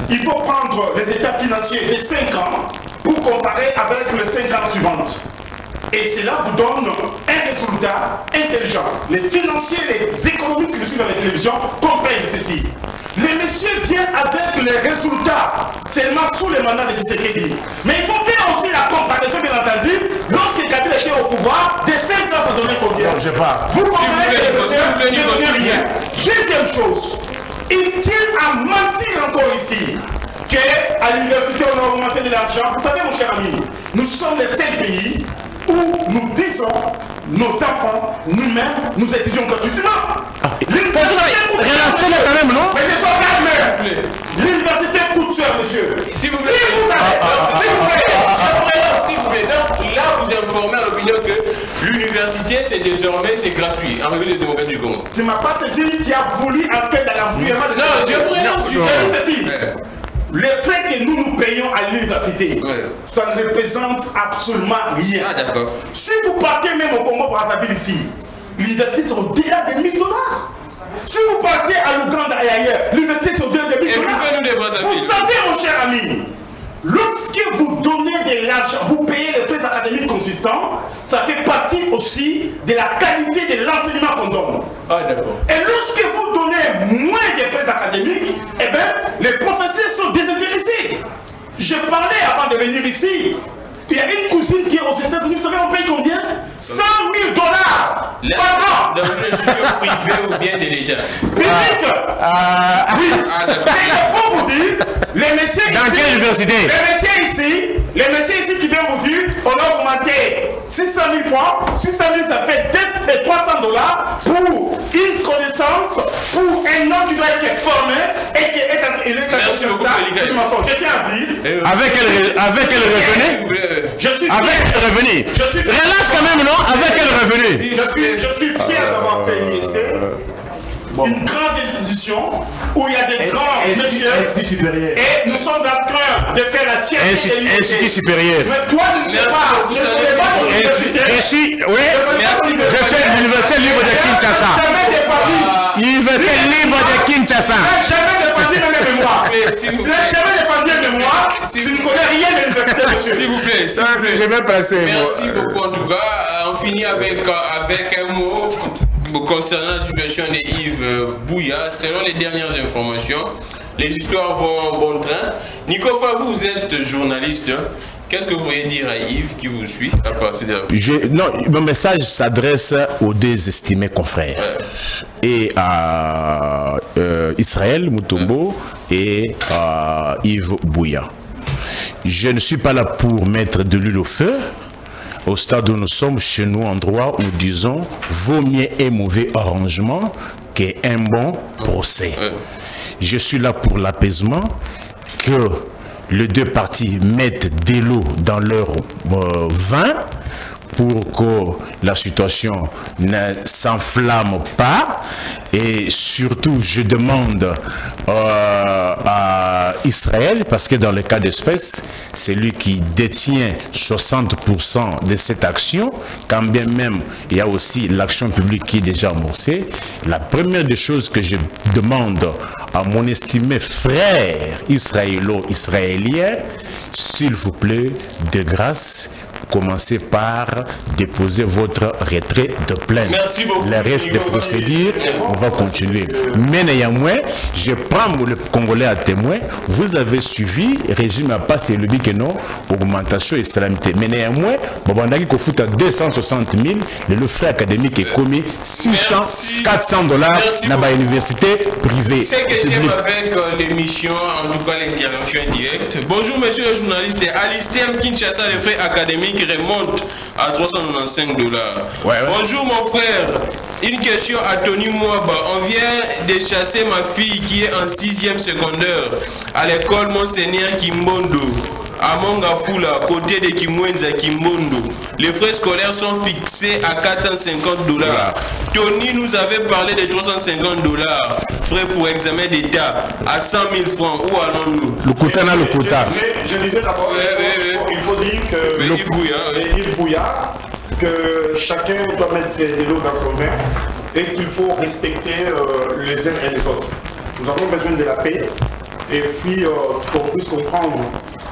il faut prendre les états financiers des 5 ans pour comparer avec les 5 ans suivantes. Et cela vous donne un résultat intelligent. Les financiers, les économistes qui suivent dans la télévision comprennent ceci. Les messieurs viennent avec les résultats seulement sous le mandat de Tshisekedi. Mais il faut faire aussi la comparaison, bien entendu, lorsque Kabila était au pouvoir, des 5 ans, ça donnait combien? Je sais pas. Vous comprenez que les messieurs ne donnent rien. Deuxième chose, il tient à mentir encore ici qu'à l'université on a augmenté de l'argent. Vous savez mon cher ami, nous sommes les seuls pays où nous disons nos enfants, nous-mêmes, nous étudions gratuitement. Relancez-le quand même, non? Mais c'est son calme. L'université coûte cher, monsieur. S'il vous plaît, s'il vous plaît, s'il vous plaît, là vous informez à l'opinion que l'université c'est désormais c'est gratuit en République démocratique du Congo. Tu m'as pas saisi, tu as voulu entrer dans l'environnement de Non, je voudrais non, je ceci. Les frais que nous nous payons à l'université, ça ne représente absolument rien. Ah, d'accord. Si vous partez même au Congo Brazzaville ici, l'université c'est au-delà de 1000 dollars. Si vous partez à l'Ouganda et ailleurs, l'université c'est au-delà des Vous savez, mon cher ami, Lorsque vous donnez de l'argent, vous payez les frais académiques consistants, ça fait partie aussi de la qualité de l'enseignement qu'on donne. Ah, d'accord. Et lorsque vous donnez moins de frais académiques, eh bien, les professeurs sont désintéressés. Je parlais avant de venir ici. Il y a une cousine qui est aux États-Unis, vous savez, on paye combien? 100 000 dollars. Par an Dans une privé ou bien de l'État Public. Ah, Oui. Ah, Et pour vous dire, les messieurs Dans ici, quelle université? Les messieurs ici, les messieurs ici qui viennent vous dire, on a augmenté 600 000 francs, 600 000 ça fait 200 et 300 dollars pour une connaissance, pour un homme qui doit être formé et qui est en Merci beaucoup, ça. Je tiens à dire, Avec quel, avec quel revenu je suis Avec fier. quel revenu Je suis fier. Relâche quand même, non? Avec quel revenu Je suis, je suis fier d'avoir fait l'IEC, une grande institution où il y a des grands messieurs. Et nous sommes en train de faire la fierté Insti- de. Institut supérieur. Mais toi, je ne sais pas. Je ne pas oui, je suis de l'université libre de Kinshasa. Jamais des familles. Université libre de Kinshasa. Jamais des familles même de moi. Vous Vous n'avez jamais familles de moi. Tu ne connais rien de l'université, monsieur. S'il vous plaît, s'il vous plaît. Je vais passer. Merci beaucoup en tout cas. Euh, On finit avec, euh, avec un mot concernant la situation de Yves euh, Bouya. Selon les dernières informations, les histoires vont en bon train. Nico Fa, vous êtes journaliste. Qu'est-ce que vous pourriez dire à Yves qui vous suit à partir de la... Je- non, mon message s'adresse aux deux estimés confrères. Et à euh, Israël Mutombo et à Yves Bouya. Je ne suis pas là pour mettre de l'huile au feu. Au stade où nous sommes, chez nous, endroit où disons, vaut mieux un mauvais arrangement qu'un bon procès. Je suis là pour l'apaisement, que les deux parties mettent de l'eau dans leur euh, vin pour que la situation ne s'enflamme pas. Et surtout, je demande euh, à Israël, parce que dans le cas d'espèce, c'est lui qui détient 60% de cette action, quand bien même il y a aussi l'action publique qui est déjà amorcée. La première des choses que je demande à mon estimé frère israélo-israélien, s'il vous plaît, de grâce, commencez par déposer votre retrait de plainte. Merci beaucoup. Le reste des procédures, on va continuer. Mais néanmoins, je prends le Congolais à témoin. Vous avez suivi, régime à pas, c'est le que non, augmentation et salamité. Mais néanmoins, Babandaki Kofuta 260 000, le frais académique est commis 600, Merci. 400 dollars dans beaucoup. la université privée. Ce que j'aime avec euh, l'émission, en tout cas l'intervention indirecte. Bonjour monsieur le journaliste. Alistair Kinshasa, les frais académiques remontent à 395 dollars. Ouais, ouais. Bonjour mon frère. Une question à Tony Mwaba. On vient de chasser ma fille qui est en 6e secondaire à l'école Monseigneur Kimbondo. À Mongafula, côté de Kimwenza Kimbondo. Les frais scolaires sont fixés à 450 dollars. Tony nous avait parlé de 350 dollars. Frais pour examen d'état à 100 000 francs. Où allons-nous? Le quota na le quota. Je, je disais d'abord, Ouais, ouais, ouais. il faut dire que Mais le- Yves Yves Bouya, que chacun doit mettre de l'eau dans son vin et qu'il faut respecter euh, les uns et les autres. Nous avons besoin de la paix et puis euh, qu'on puisse comprendre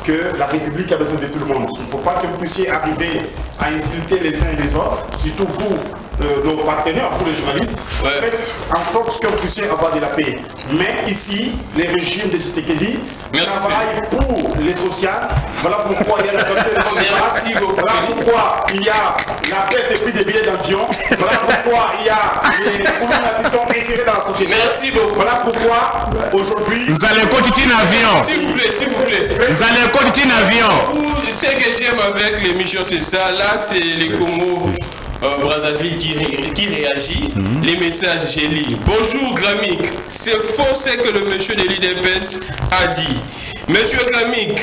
que la République a besoin de tout le monde. Il ne faut pas que vous puissiez arriver à insulter les uns et les autres, surtout vous, euh, nos partenaires, vous les journalistes. Ouais. Faites en sorte que vous puissiez avoir de la paix. Mais ici, les régimes de Tshisekedi travaillent pour les sociales. Voilà pourquoi il y a la Merci beaucoup, Voilà pourquoi il y a la baisse des prix des billets d'avion. Voilà pourquoi il y a les problèmes qui sont insérés dans la société. Merci beaucoup. Voilà pourquoi aujourd'hui, Vous allez continuer un avion. S'il vous plaît, s'il vous plaît. Vous allez continuer un avion. Vous, ce que j'aime avec l'émission, c'est ça. Là, c'est les Congo. Euh, Brazzaville qui, ré- qui réagit, les messages j'ai lu. Bonjour Gramic, c'est faux ce que le monsieur de l'IDPS a dit. Monsieur Gramic,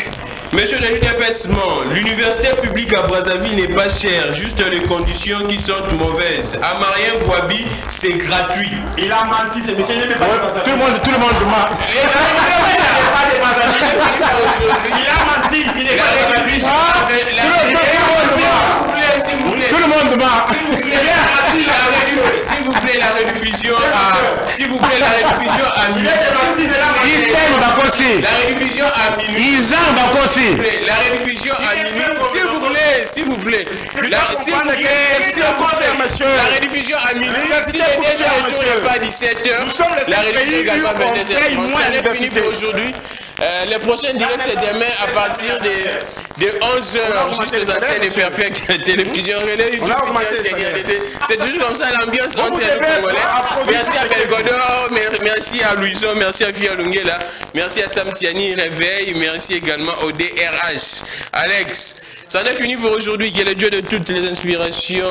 monsieur de l'IDPS ment, l'université publique à Brazzaville n'est pas chère, juste les conditions qui sont mauvaises. À Marien Boabi, c'est gratuit. il a menti, c'est monsieur pas Tout le monde, tout le monde ment. Il a menti, il La pas S'il vous plaît. Tout le monde ment. S'il vous plaît, la rediffusion à S'il vous plaît, la rediffusion à minuit. La rediffusion à minuit. La rediffusion à minuit. S'il vous plaît, s'il vous plaît. S'il vous plaît, s'il vous plaît. La rediffusion à minuit. Si les déjà ne pas 17h, la rediffusion également à 22h30. Ça n'est fini pour aujourd'hui. Euh, les prochains directs, c'est demain à partir de, 11h, juste les antennes de Perfect Télévision C'est toujours comme ça l'ambiance entre les Congolais. Merci à Belgodor, merci à Louison, merci à Fia Lungela, merci à Sam Tiani Réveil, merci également au DRH. Alex, ça n'est fini pour aujourd'hui. Que le Dieu de toutes les inspirations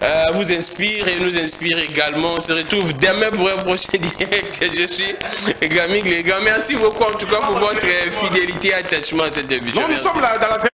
euh, vous inspire et nous inspire également. On se retrouve demain pour un prochain direct. Je suis Gamig les gars. Merci beaucoup en tout cas pour votre fidélité et attachement à cette émission. nous sommes là dans la